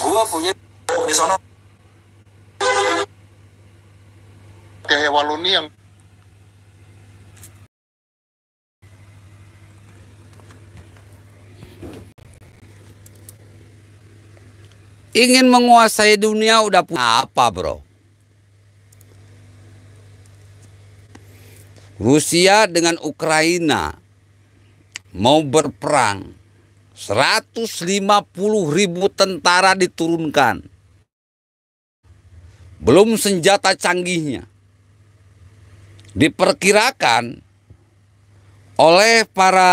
Gua punya di sono. Waluni yang Ingin menguasai dunia udah punya apa bro? Rusia dengan Ukraina mau berperang. 150 ribu tentara diturunkan. Belum senjata canggihnya diperkirakan oleh para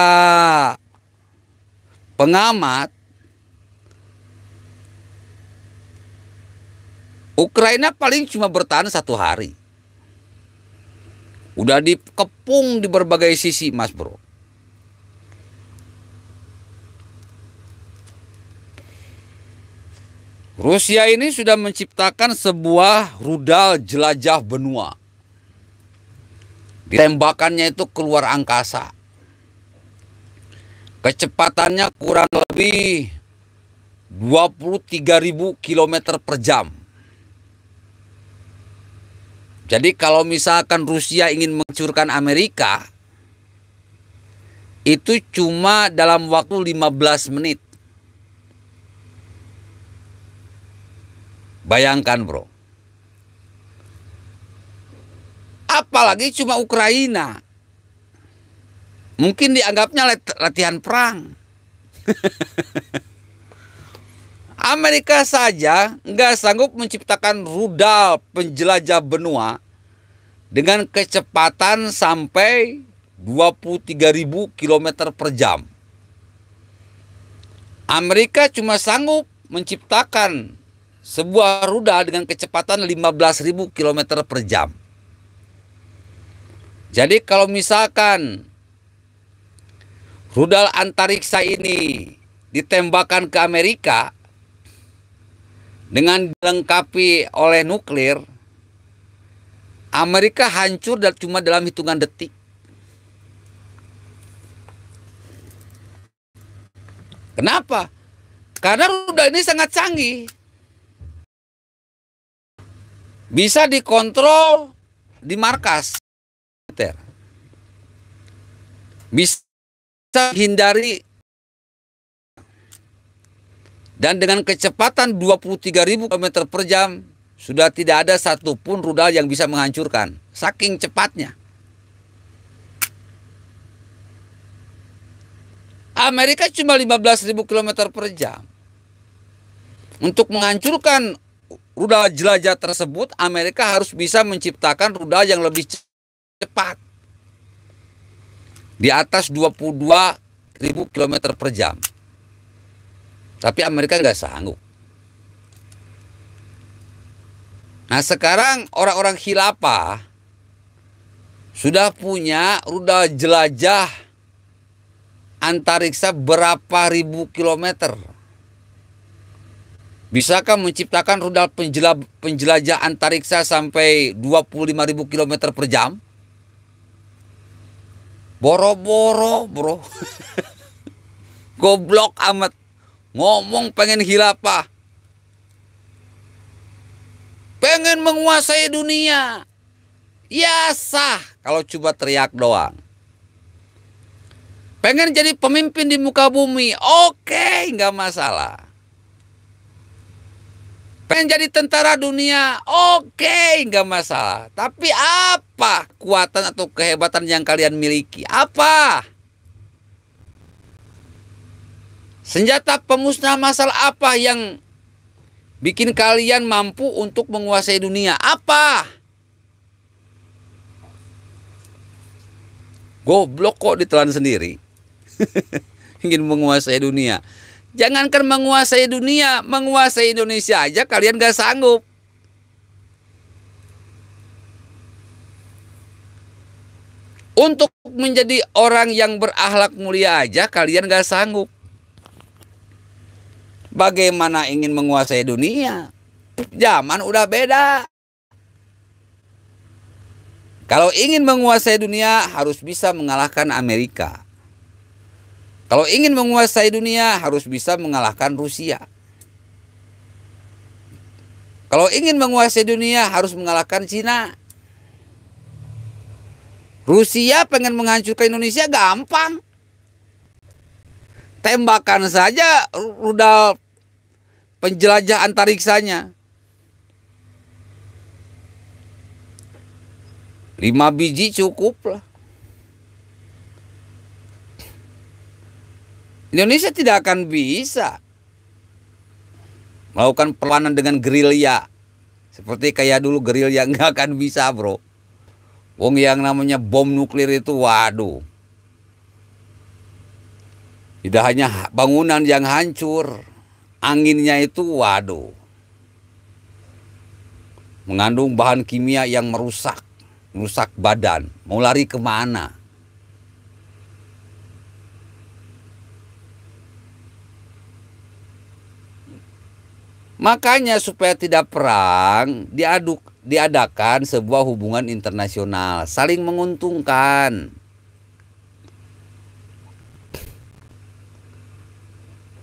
pengamat Ukraina paling cuma bertahan satu hari. Udah dikepung di berbagai sisi, Mas Bro. Rusia ini sudah menciptakan sebuah rudal jelajah benua. Tembakannya itu keluar angkasa. Kecepatannya kurang lebih 23.000 km per jam. Jadi kalau misalkan Rusia ingin menghancurkan Amerika, itu cuma dalam waktu 15 menit. Bayangkan bro. Apalagi cuma Ukraina. Mungkin dianggapnya latihan perang. Amerika saja nggak sanggup menciptakan rudal penjelajah benua dengan kecepatan sampai 23.000 km per jam. Amerika cuma sanggup menciptakan sebuah rudal dengan kecepatan 15.000 km per jam. Jadi kalau misalkan rudal antariksa ini ditembakkan ke Amerika dengan dilengkapi oleh nuklir, Amerika hancur dan cuma dalam hitungan detik. Kenapa? Karena rudal ini sangat canggih. bisa dikontrol di markas bisa hindari dan dengan kecepatan 23.000 km per jam sudah tidak ada satupun rudal yang bisa menghancurkan saking cepatnya Amerika cuma 15.000 km per jam untuk menghancurkan rudal jelajah tersebut, Amerika harus bisa menciptakan rudal yang lebih cepat. Di atas 22 ribu kilometer per jam. Tapi Amerika nggak sanggup. Nah sekarang orang-orang khilafah sudah punya rudal jelajah antariksa berapa ribu kilometer Bisakah menciptakan rudal penjelajah antariksa sampai 25.000 km per jam? Boro-boro bro. Goblok amat. Ngomong pengen hilapah. Pengen menguasai dunia. Ya sah kalau coba teriak doang. Pengen jadi pemimpin di muka bumi. Oke, nggak masalah. Pengen jadi tentara dunia, oke, nggak masalah. Tapi apa kekuatan atau kehebatan yang kalian miliki? Apa? Senjata pemusnah masalah apa yang bikin kalian mampu untuk menguasai dunia. Apa? Goblok kok ditelan sendiri. Ingin menguasai dunia. Jangankan menguasai dunia, menguasai Indonesia aja kalian gak sanggup. Untuk menjadi orang yang berakhlak mulia aja kalian gak sanggup. Bagaimana ingin menguasai dunia? Zaman udah beda. Kalau ingin menguasai dunia harus bisa mengalahkan Amerika. Kalau ingin menguasai dunia harus bisa mengalahkan Rusia. Kalau ingin menguasai dunia harus mengalahkan Cina. Rusia pengen menghancurkan Indonesia gampang. Tembakan saja rudal penjelajah antariksanya. Lima biji cukup lah. Indonesia tidak akan bisa melakukan perlawanan dengan gerilya. Seperti kayak dulu gerilya nggak akan bisa bro. Wong yang namanya bom nuklir itu waduh. Tidak hanya bangunan yang hancur, anginnya itu waduh. Mengandung bahan kimia yang merusak, merusak badan. Mau lari ke mana? Makanya supaya tidak perang, diaduk diadakan sebuah hubungan internasional saling menguntungkan.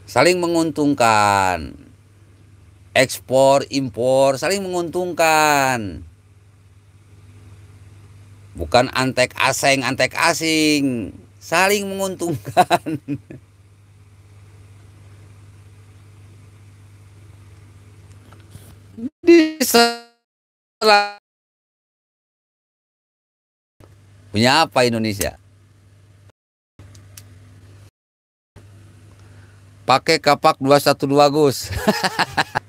Saling menguntungkan. Ekspor, impor saling menguntungkan. Bukan antek asing, antek asing, saling menguntungkan. Di Punya apa Indonesia? Pakai kapak 212 Gus.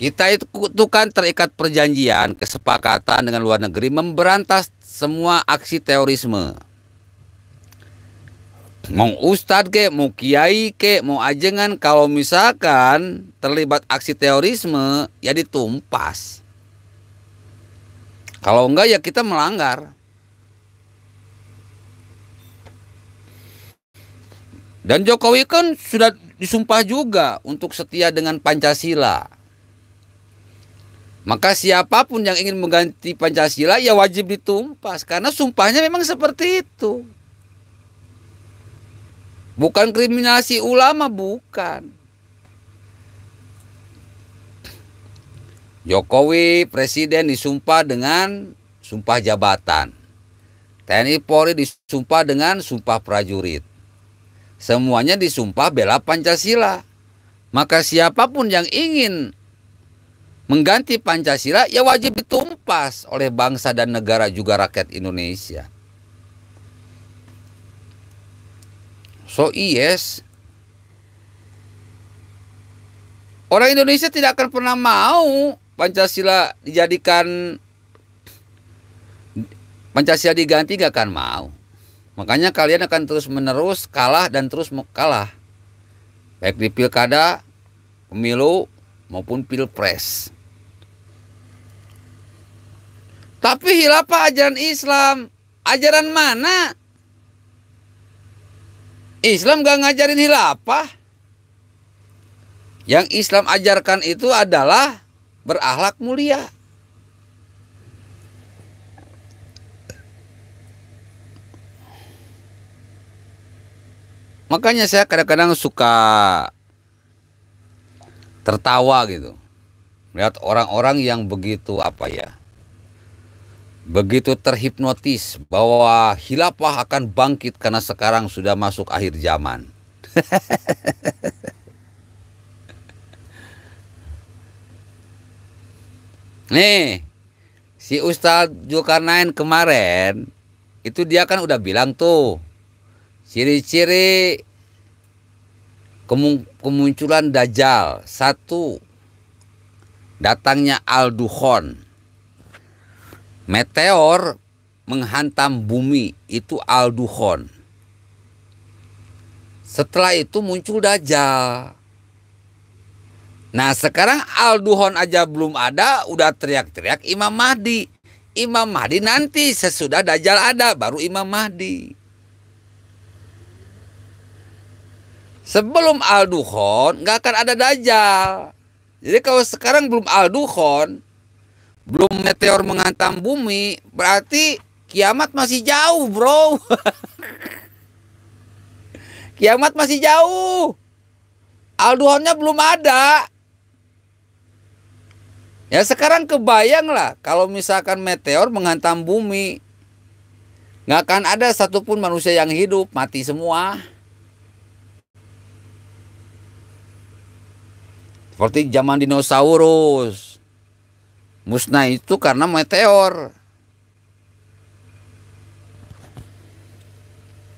Kita itu kan terikat perjanjian, kesepakatan dengan luar negeri memberantas semua aksi terorisme. Mau ustad ke, mau kiai ke, mau ajengan kalau misalkan terlibat aksi terorisme ya ditumpas. Kalau enggak ya kita melanggar. Dan Jokowi kan sudah disumpah juga untuk setia dengan Pancasila. Maka siapa pun yang ingin mengganti Pancasila ya wajib ditumpas karena sumpahnya memang seperti itu. Bukan kriminalisasi ulama, bukan. Jokowi presiden disumpah dengan sumpah jabatan. TNI Polri disumpah dengan sumpah prajurit. Semuanya disumpah bela Pancasila. Maka siapa pun yang ingin mengganti Pancasila ya wajib ditumpas oleh bangsa dan negara juga rakyat Indonesia. So yes, orang Indonesia tidak akan pernah mau Pancasila dijadikan Pancasila diganti gak akan mau. Makanya kalian akan terus menerus kalah dan terus kalah. Baik di pilkada, pemilu maupun pilpres. Tapi hilafah ajaran Islam. Ajaran mana? Islam gak ngajarin hilafah. Yang Islam ajarkan itu adalah berakhlak mulia. Makanya saya kadang-kadang suka tertawa gitu. Melihat orang-orang yang begitu apa ya begitu terhipnotis bahwa hilafah akan bangkit karena sekarang sudah masuk akhir zaman. Nih, si Ustadz Zulkarnain kemarin itu dia kan udah bilang tuh ciri-ciri kemunculan Dajjal satu datangnya Al-Dukhon meteor menghantam bumi itu Al-Dukhon setelah itu muncul Dajjal Nah sekarang Al-Duhon aja belum ada, udah teriak-teriak Imam Mahdi. Imam Mahdi nanti sesudah Dajjal ada, baru Imam Mahdi. Sebelum Al-Duhon nggak akan ada Dajjal. Jadi kalau sekarang belum Al-Duhon, belum meteor menghantam bumi, berarti kiamat masih jauh bro. kiamat masih jauh. Al-Duhonnya belum ada. Ya sekarang kebayang lah kalau misalkan meteor menghantam bumi. Nggak akan ada satupun manusia yang hidup, mati semua. Seperti zaman dinosaurus. Musnah itu karena meteor.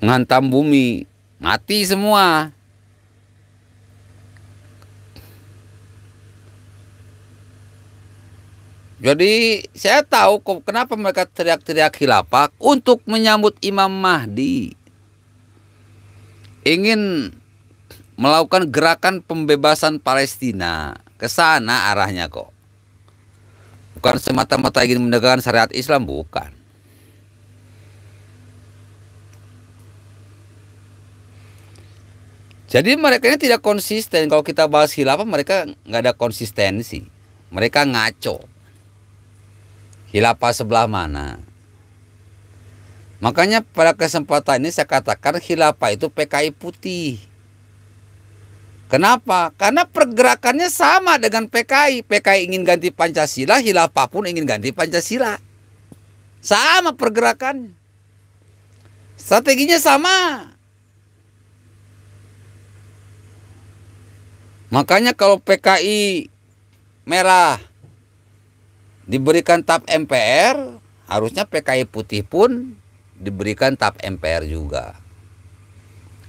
Menghantam bumi, mati semua. Jadi saya tahu kenapa mereka teriak-teriak khilafah untuk menyambut Imam Mahdi. Ingin melakukan gerakan pembebasan Palestina. Ke sana arahnya kok. Bukan semata-mata ingin menegakkan syariat Islam, bukan. Jadi mereka ini tidak konsisten. Kalau kita bahas khilafah, mereka nggak ada konsistensi. Mereka ngaco. Khilafah sebelah mana? Makanya pada kesempatan ini saya katakan khilafah itu PKI putih. Kenapa? Karena pergerakannya sama dengan PKI. PKI ingin ganti Pancasila, khilafah pun ingin ganti Pancasila. Sama pergerakannya. Strateginya sama. Makanya kalau PKI merah diberikan tap MPR, harusnya PKI putih pun diberikan tap MPR juga.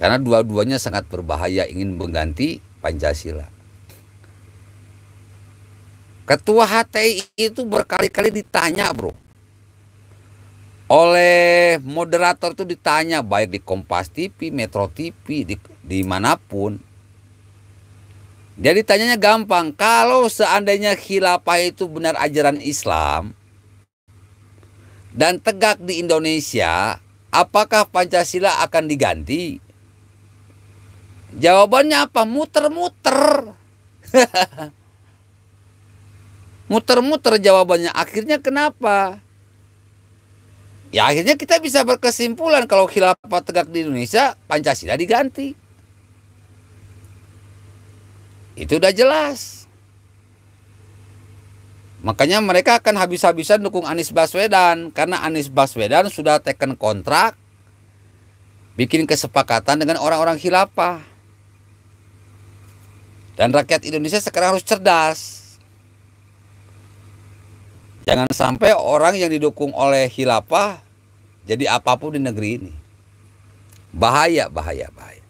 Karena dua-duanya sangat berbahaya ingin mengganti Pancasila. Ketua HTI itu berkali-kali ditanya bro. Oleh moderator itu ditanya baik di Kompas TV, Metro TV, di, di mana pun jadi tanyanya gampang, kalau seandainya khilafah itu benar ajaran Islam dan tegak di Indonesia, apakah Pancasila akan diganti? Jawabannya apa? Muter-muter. Muter-muter jawabannya. Akhirnya kenapa? Ya akhirnya kita bisa berkesimpulan kalau khilafah tegak di Indonesia, Pancasila diganti. Itu udah jelas. Makanya mereka akan habis-habisan dukung Anies Baswedan karena Anies Baswedan sudah teken kontrak bikin kesepakatan dengan orang-orang khilafah. Dan rakyat Indonesia sekarang harus cerdas. Jangan sampai orang yang didukung oleh khilafah jadi apa pun di negeri ini. Bahaya, bahaya, bahaya.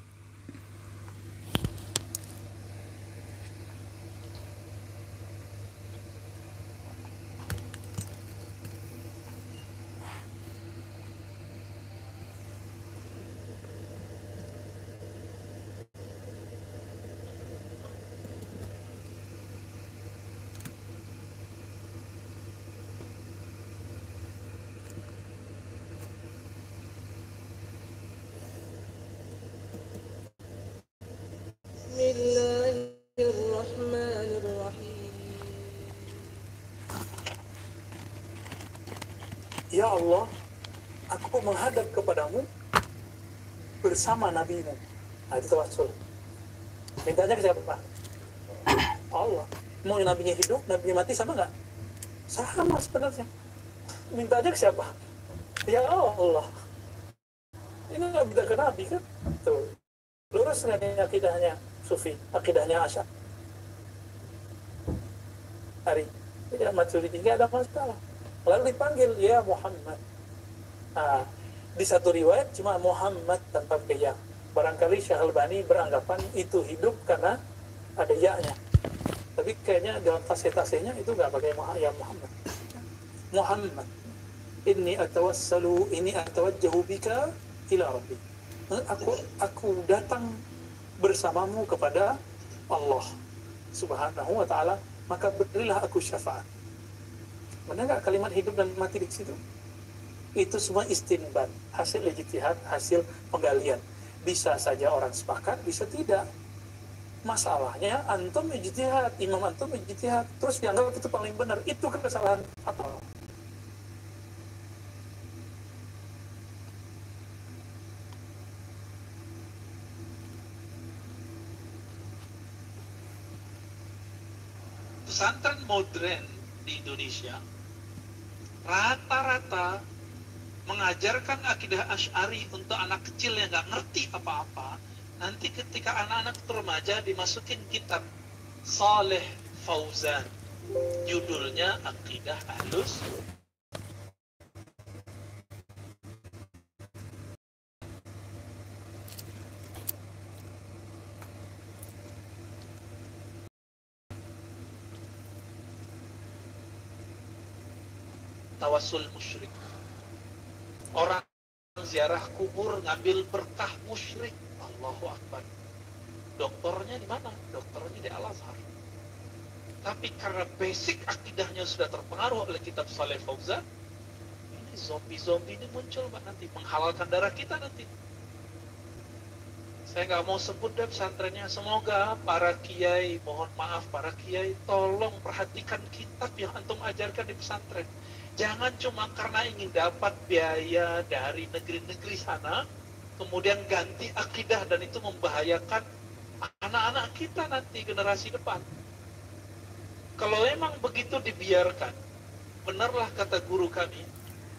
Ya Allah, aku menghadap kepadamu bersama nabimu. Nah, itu. Mintanya ke siapa? Allah. Mau nabinya hidup, nabinya mati sama nggak? Sama sebenarnya. Mintanya ke siapa? Ya Allah. Ini nggak minta ke nabi kan? Tuh. Lurus nggak nih akidahnya Sufi, akidahnya Asya? Hari. Ya maturity nggak ada masalah. Lalu dipanggil ya Muhammad. Nah, di satu riwayat cuma Muhammad tanpa ya. Barangkali Syekh Albani beranggapan itu hidup karena ada ya-nya. Tapi kayaknya dalam fasilitasnya itu nggak pakai ya Muhammad. Muhammad. Ini atawassalu ini atawajjahu bika ila rabbi. Aku aku datang bersamamu kepada Allah Subhanahu wa taala, maka berilah aku syafaat. Mana nggak kalimat hidup dan mati di situ? Itu semua istinbat, hasil ijtihad, hasil penggalian. Bisa saja orang sepakat, bisa tidak. Masalahnya antum ijtihad, imam antum ijtihad, terus dianggap itu paling benar. Itu kesalahan apa? pesantren modern di Indonesia rata-rata mengajarkan akidah Ash'ari untuk anak kecil yang nggak ngerti apa-apa nanti ketika anak-anak remaja dimasukin kitab Saleh Fauzan judulnya akidah halus tawasul musyrik. Orang ziarah kubur ngambil berkah musyrik. Allahu Akbar. Dokternya di mana? Dokternya di Al Azhar. Tapi karena basic akidahnya sudah terpengaruh oleh kitab Saleh Fauzan, ini zombie-zombie ini muncul mbak nanti menghalalkan darah kita nanti. Saya nggak mau sebut deh pesantrennya. Semoga para kiai, mohon maaf para kiai, tolong perhatikan kitab yang antum ajarkan di pesantren Jangan cuma karena ingin dapat biaya dari negeri-negeri sana, kemudian ganti akidah dan itu membahayakan anak-anak kita nanti generasi depan. Kalau memang begitu dibiarkan, benarlah kata guru kami,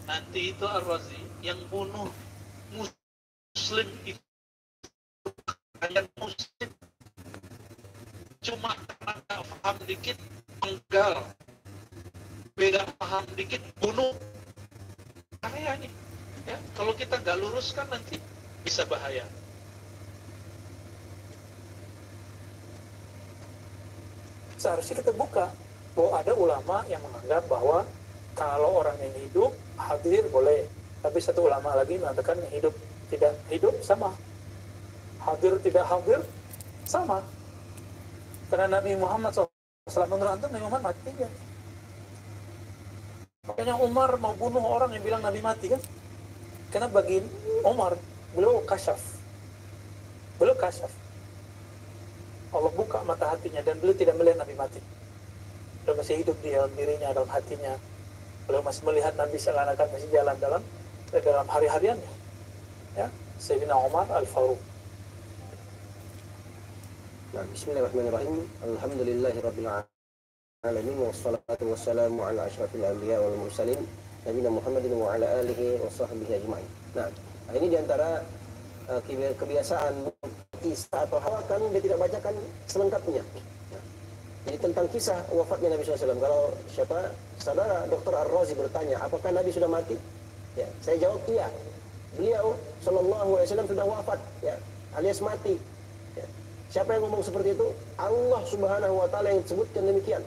nanti itu Ar-Razi yang bunuh muslim itu kalian muslim cuma karena paham dikit penggal beda paham dikit bunuh. Bahaya nih ya. Kalau kita nggak luruskan nanti bisa bahaya. Seharusnya kita buka bahwa ada ulama yang menganggap bahwa kalau orang yang hidup hadir boleh. Tapi satu ulama lagi mengatakan yang hidup tidak hidup sama. Hadir tidak hadir sama. Karena Nabi Muhammad SAW menurut Nabi Muhammad mati ya. Makanya Umar mau bunuh orang yang bilang Nabi mati kan? Karena bagi Umar, beliau kasyaf. Beliau kasyaf. Allah buka mata hatinya dan beliau tidak melihat Nabi mati. Beliau masih hidup di dalam dirinya, dalam hatinya. Beliau masih melihat Nabi seakan-akan masih jalan dalam dalam hari-hariannya. Ya, Sayyidina Umar Al-Faruq. Nah, Bismillahirrahmanirrahim. Alhamdulillahirabbil alamin. Wassalatu wassalamu ala asyrafil anbiya wal mursalin nabiyina Muhammadin wa ala alihi wa sahbihi ajma'in. Nah, ini di antara uh, kebiasaan kisah atau hawa kan dia tidak bacakan selengkapnya. Jadi tentang kisah wafatnya Nabi SAW. Kalau siapa saudara Dr. Ar-Razi bertanya, apakah Nabi sudah mati? Ya, saya jawab iya. Beliau Wasallam sudah wafat, ya, alias mati. Ya. Siapa yang ngomong seperti itu? Allah Subhanahu Wa Taala yang sebutkan demikian.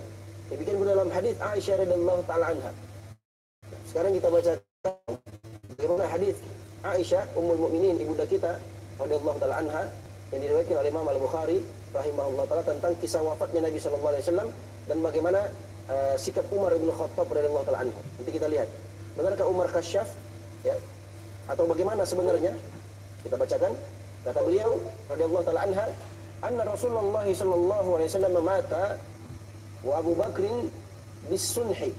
Demikian pula dalam hadis Aisyah radhiyallahu taala anha. Sekarang kita baca bagaimana hadis Aisyah ummul mukminin ibunda kita radhiyallahu taala anha yang diriwayatkan oleh Imam Al-Bukhari rahimahullah taala tentang kisah wafatnya Nabi sallallahu alaihi wasallam dan bagaimana uh, sikap Umar bin Khattab radhiyallahu taala anhu. Nanti kita lihat. Benarkah Umar kasyaf ya? Atau bagaimana sebenarnya? Kita bacakan kata beliau radhiyallahu taala anha anna Rasulullah sallallahu alaihi wasallam mata wa Abu Bakrin bisunhi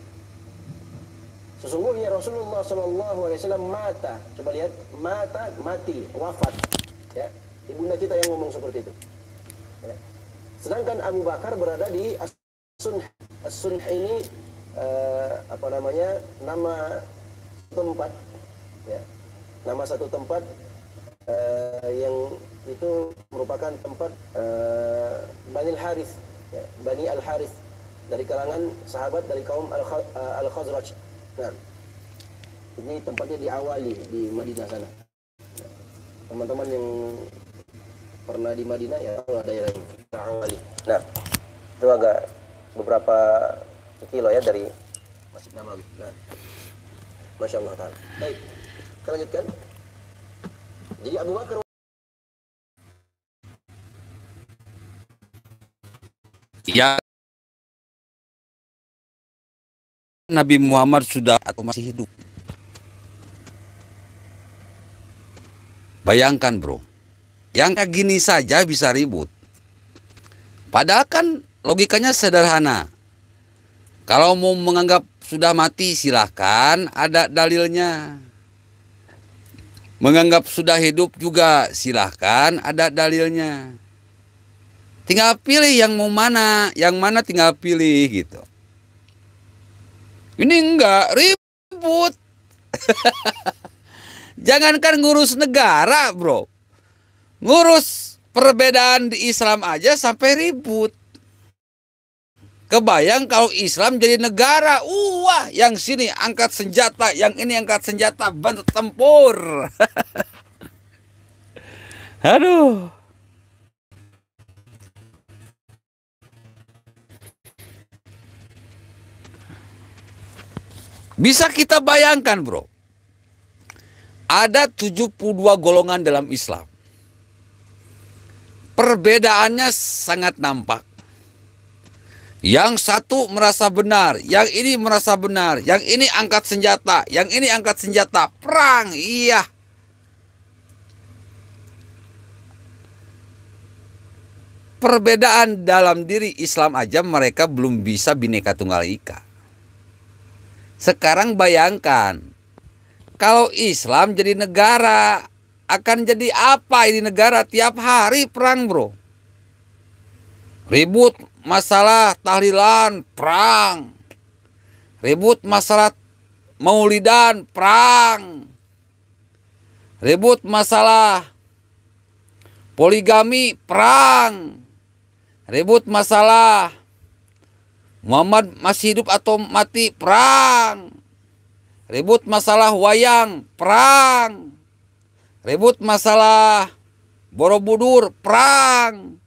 sesungguhnya Rasulullah Wasallam mata coba lihat mata mati wafat. Ya ibunda kita yang ngomong seperti itu. Ya. sedangkan Abu Bakar berada di as-sunh as-sunh ini uh, apa namanya nama tempat. Ya nama satu tempat uh, yang itu merupakan tempat uh, Bani Al Harith ya, Bani Al Harith dari kalangan sahabat dari kaum Al-Khazraj. Nah, ini tempatnya di Awali di Madinah sana. Teman-teman yang pernah di Madinah ya tahu daerah ini, Awali. Nah, itu agak beberapa kilo ya dari Masjid Nabawi. Nah, Masya Allah Ta'ala. Baik, kita lanjutkan. Jadi Abu Bakar Ya Nabi Muhammad sudah atau masih hidup. Bayangkan bro, yang kayak gini saja bisa ribut. Padahal kan logikanya sederhana. Kalau mau menganggap sudah mati silahkan ada dalilnya. Menganggap sudah hidup juga silahkan ada dalilnya. Tinggal pilih yang mau mana, yang mana tinggal pilih gitu. Ini enggak ribut. Jangankan ngurus negara, bro. Ngurus perbedaan di Islam aja sampai ribut. Kebayang kalau Islam jadi negara, wah yang sini angkat senjata, yang ini angkat senjata, bantu tempur. Aduh. Bisa kita bayangkan bro. Ada 72 golongan dalam Islam. Perbedaannya sangat nampak. Yang satu merasa benar, yang ini merasa benar, yang ini angkat senjata, yang ini angkat senjata, perang, iya. Perbedaan dalam diri Islam aja mereka belum bisa bineka tunggal ika. Sekarang bayangkan, kalau Islam jadi negara, akan jadi apa ini negara tiap hari perang bro. Ribut masalah tahlilan, perang. Ribut masalah maulidan, perang. Ribut masalah poligami, perang. Ribut masalah Muhammad masih hidup atau mati perang. Ribut masalah wayang perang. Ribut masalah Borobudur perang.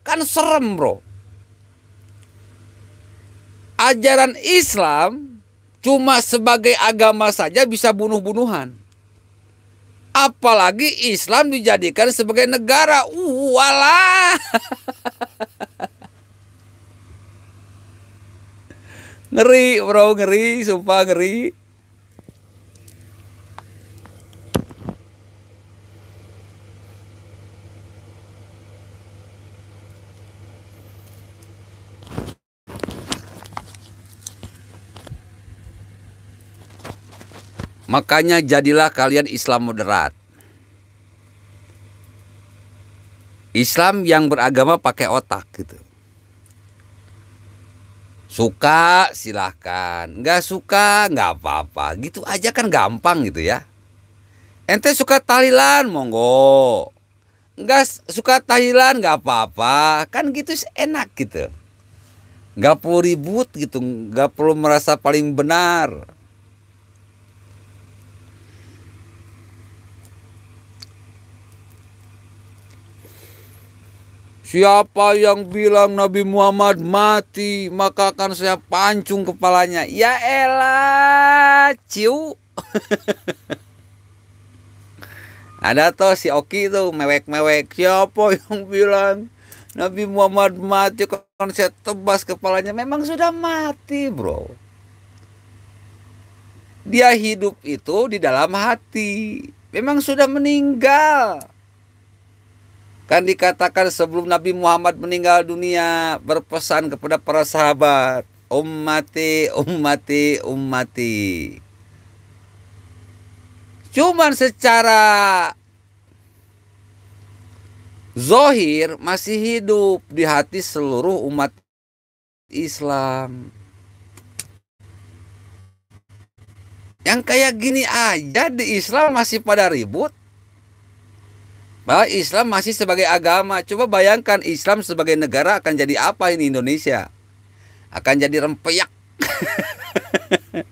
Kan serem, Bro. Ajaran Islam cuma sebagai agama saja bisa bunuh-bunuhan. Apalagi Islam dijadikan sebagai negara. Uh, walah. Ngeri bro, ngeri, sumpah ngeri. Makanya jadilah kalian Islam moderat. Islam yang beragama pakai otak gitu. Suka silahkan, nggak suka nggak apa-apa. Gitu aja kan gampang gitu ya. Ente suka tahlilan monggo. Nggak suka tahlilan nggak apa-apa. Kan gitu enak gitu. Nggak perlu ribut gitu, nggak perlu merasa paling benar. Siapa yang bilang Nabi Muhammad mati, maka akan saya pancung kepalanya. Ya elah, ciu. Ada tuh si Oki tuh mewek-mewek. Siapa yang bilang Nabi Muhammad mati, akan saya tebas kepalanya. Memang sudah mati, bro. Dia hidup itu di dalam hati. Memang sudah meninggal. Kan dikatakan sebelum Nabi Muhammad meninggal dunia berpesan kepada para sahabat, ummati, ummati, ummati. Cuman secara zohir masih hidup di hati seluruh umat Islam. Yang kayak gini aja di Islam masih pada ribut bahwa Islam masih sebagai agama. Coba bayangkan Islam sebagai negara akan jadi apa ini Indonesia? akan jadi rempeyak.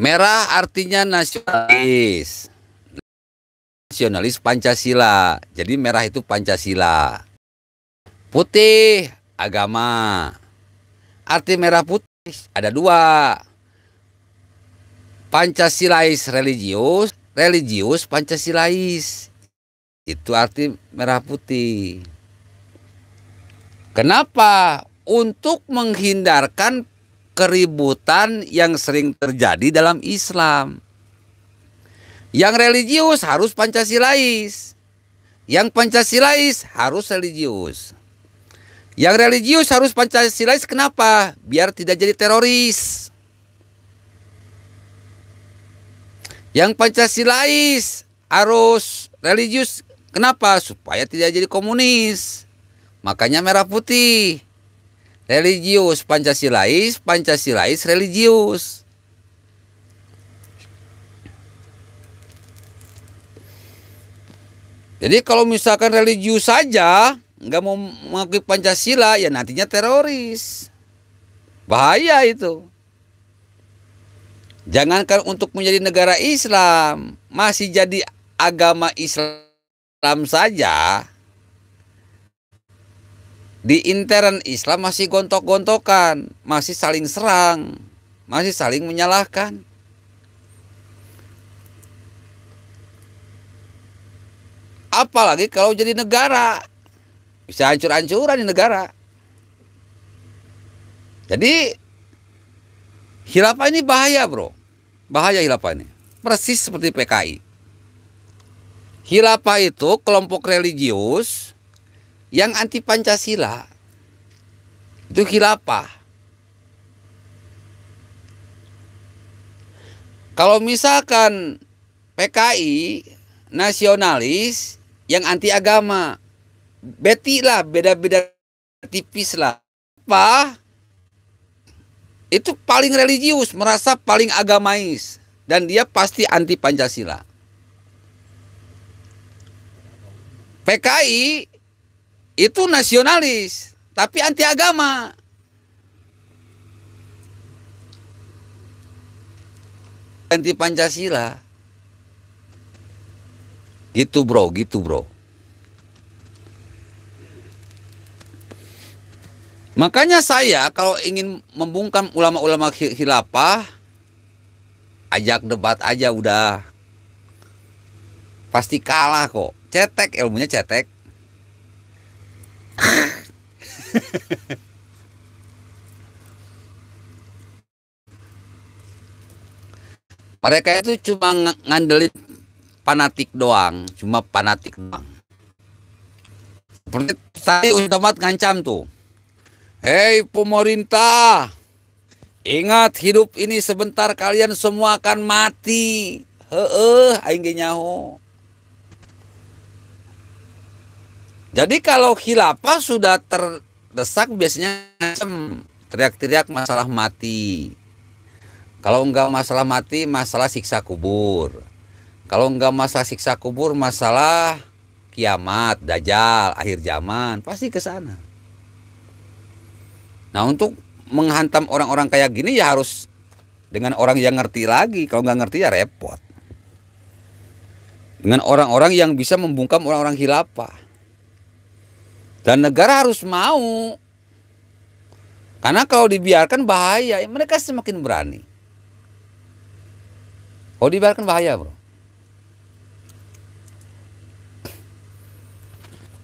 Merah artinya nasionalis. Nasionalis Pancasila. Jadi merah itu Pancasila. Putih agama. Arti merah putih ada dua. Pancasilais religius, religius Pancasilais. Itu arti merah putih. Kenapa? Untuk menghindarkan keributan yang sering terjadi dalam Islam. Yang religius harus Pancasilais. Yang Pancasilais harus religius. Yang religius harus Pancasilais kenapa? Biar tidak jadi teroris. Yang Pancasilais harus religius kenapa? Supaya tidak jadi komunis. Makanya merah putih. Religius Pancasilais, Pancasilais religius. Jadi kalau misalkan religius saja nggak mau mengakui Pancasila ya nantinya teroris. Bahaya itu. Jangankan untuk menjadi negara Islam, masih jadi agama Islam saja. Di intern Islam masih gontok-gontokan, masih saling serang, masih saling menyalahkan. Apalagi kalau jadi negara. Bisa hancur-hancuran di negara. Jadi hilafah ini bahaya bro. Bahaya hilafah ini. Persis seperti PKI. Hilafah itu kelompok religius yang anti Pancasila. Itu hilafah. Kalau misalkan PKI nasionalis yang anti agama. Beti lah, beda-beda tipis lah. Apa? Itu paling religius, merasa paling agamais. Dan dia pasti anti Pancasila. PKI itu nasionalis, tapi anti agama. Anti Pancasila. Gitu bro, gitu bro. Makanya saya kalau ingin membungkam ulama-ulama khilafah, ajak debat aja udah. Pasti kalah kok. Cetek ilmunya cetek. Mereka itu cuma ngandelin fanatik doang, cuma fanatik doang. Seperti tadi Ustaz ngancam tuh. Hei pemerintah, ingat hidup ini sebentar kalian semua akan mati. Heeh, aing nyaho. Jadi kalau khilafah sudah terdesak biasanya teriak-teriak masalah mati. Kalau enggak masalah mati, masalah siksa kubur. Kalau enggak masalah siksa kubur, masalah kiamat, dajjal, akhir zaman, pasti ke sana. Nah untuk menghantam orang-orang kayak gini ya harus dengan orang yang ngerti lagi. Kalau nggak ngerti ya repot. Dengan orang-orang yang bisa membungkam orang-orang hilafah. Dan negara harus mau. Karena kalau dibiarkan bahaya, mereka semakin berani. Kalau dibiarkan bahaya bro.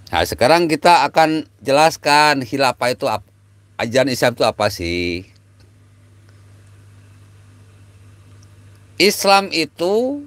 Nah sekarang kita akan jelaskan hilafah itu apa ajaran Islam itu apa sih? Islam itu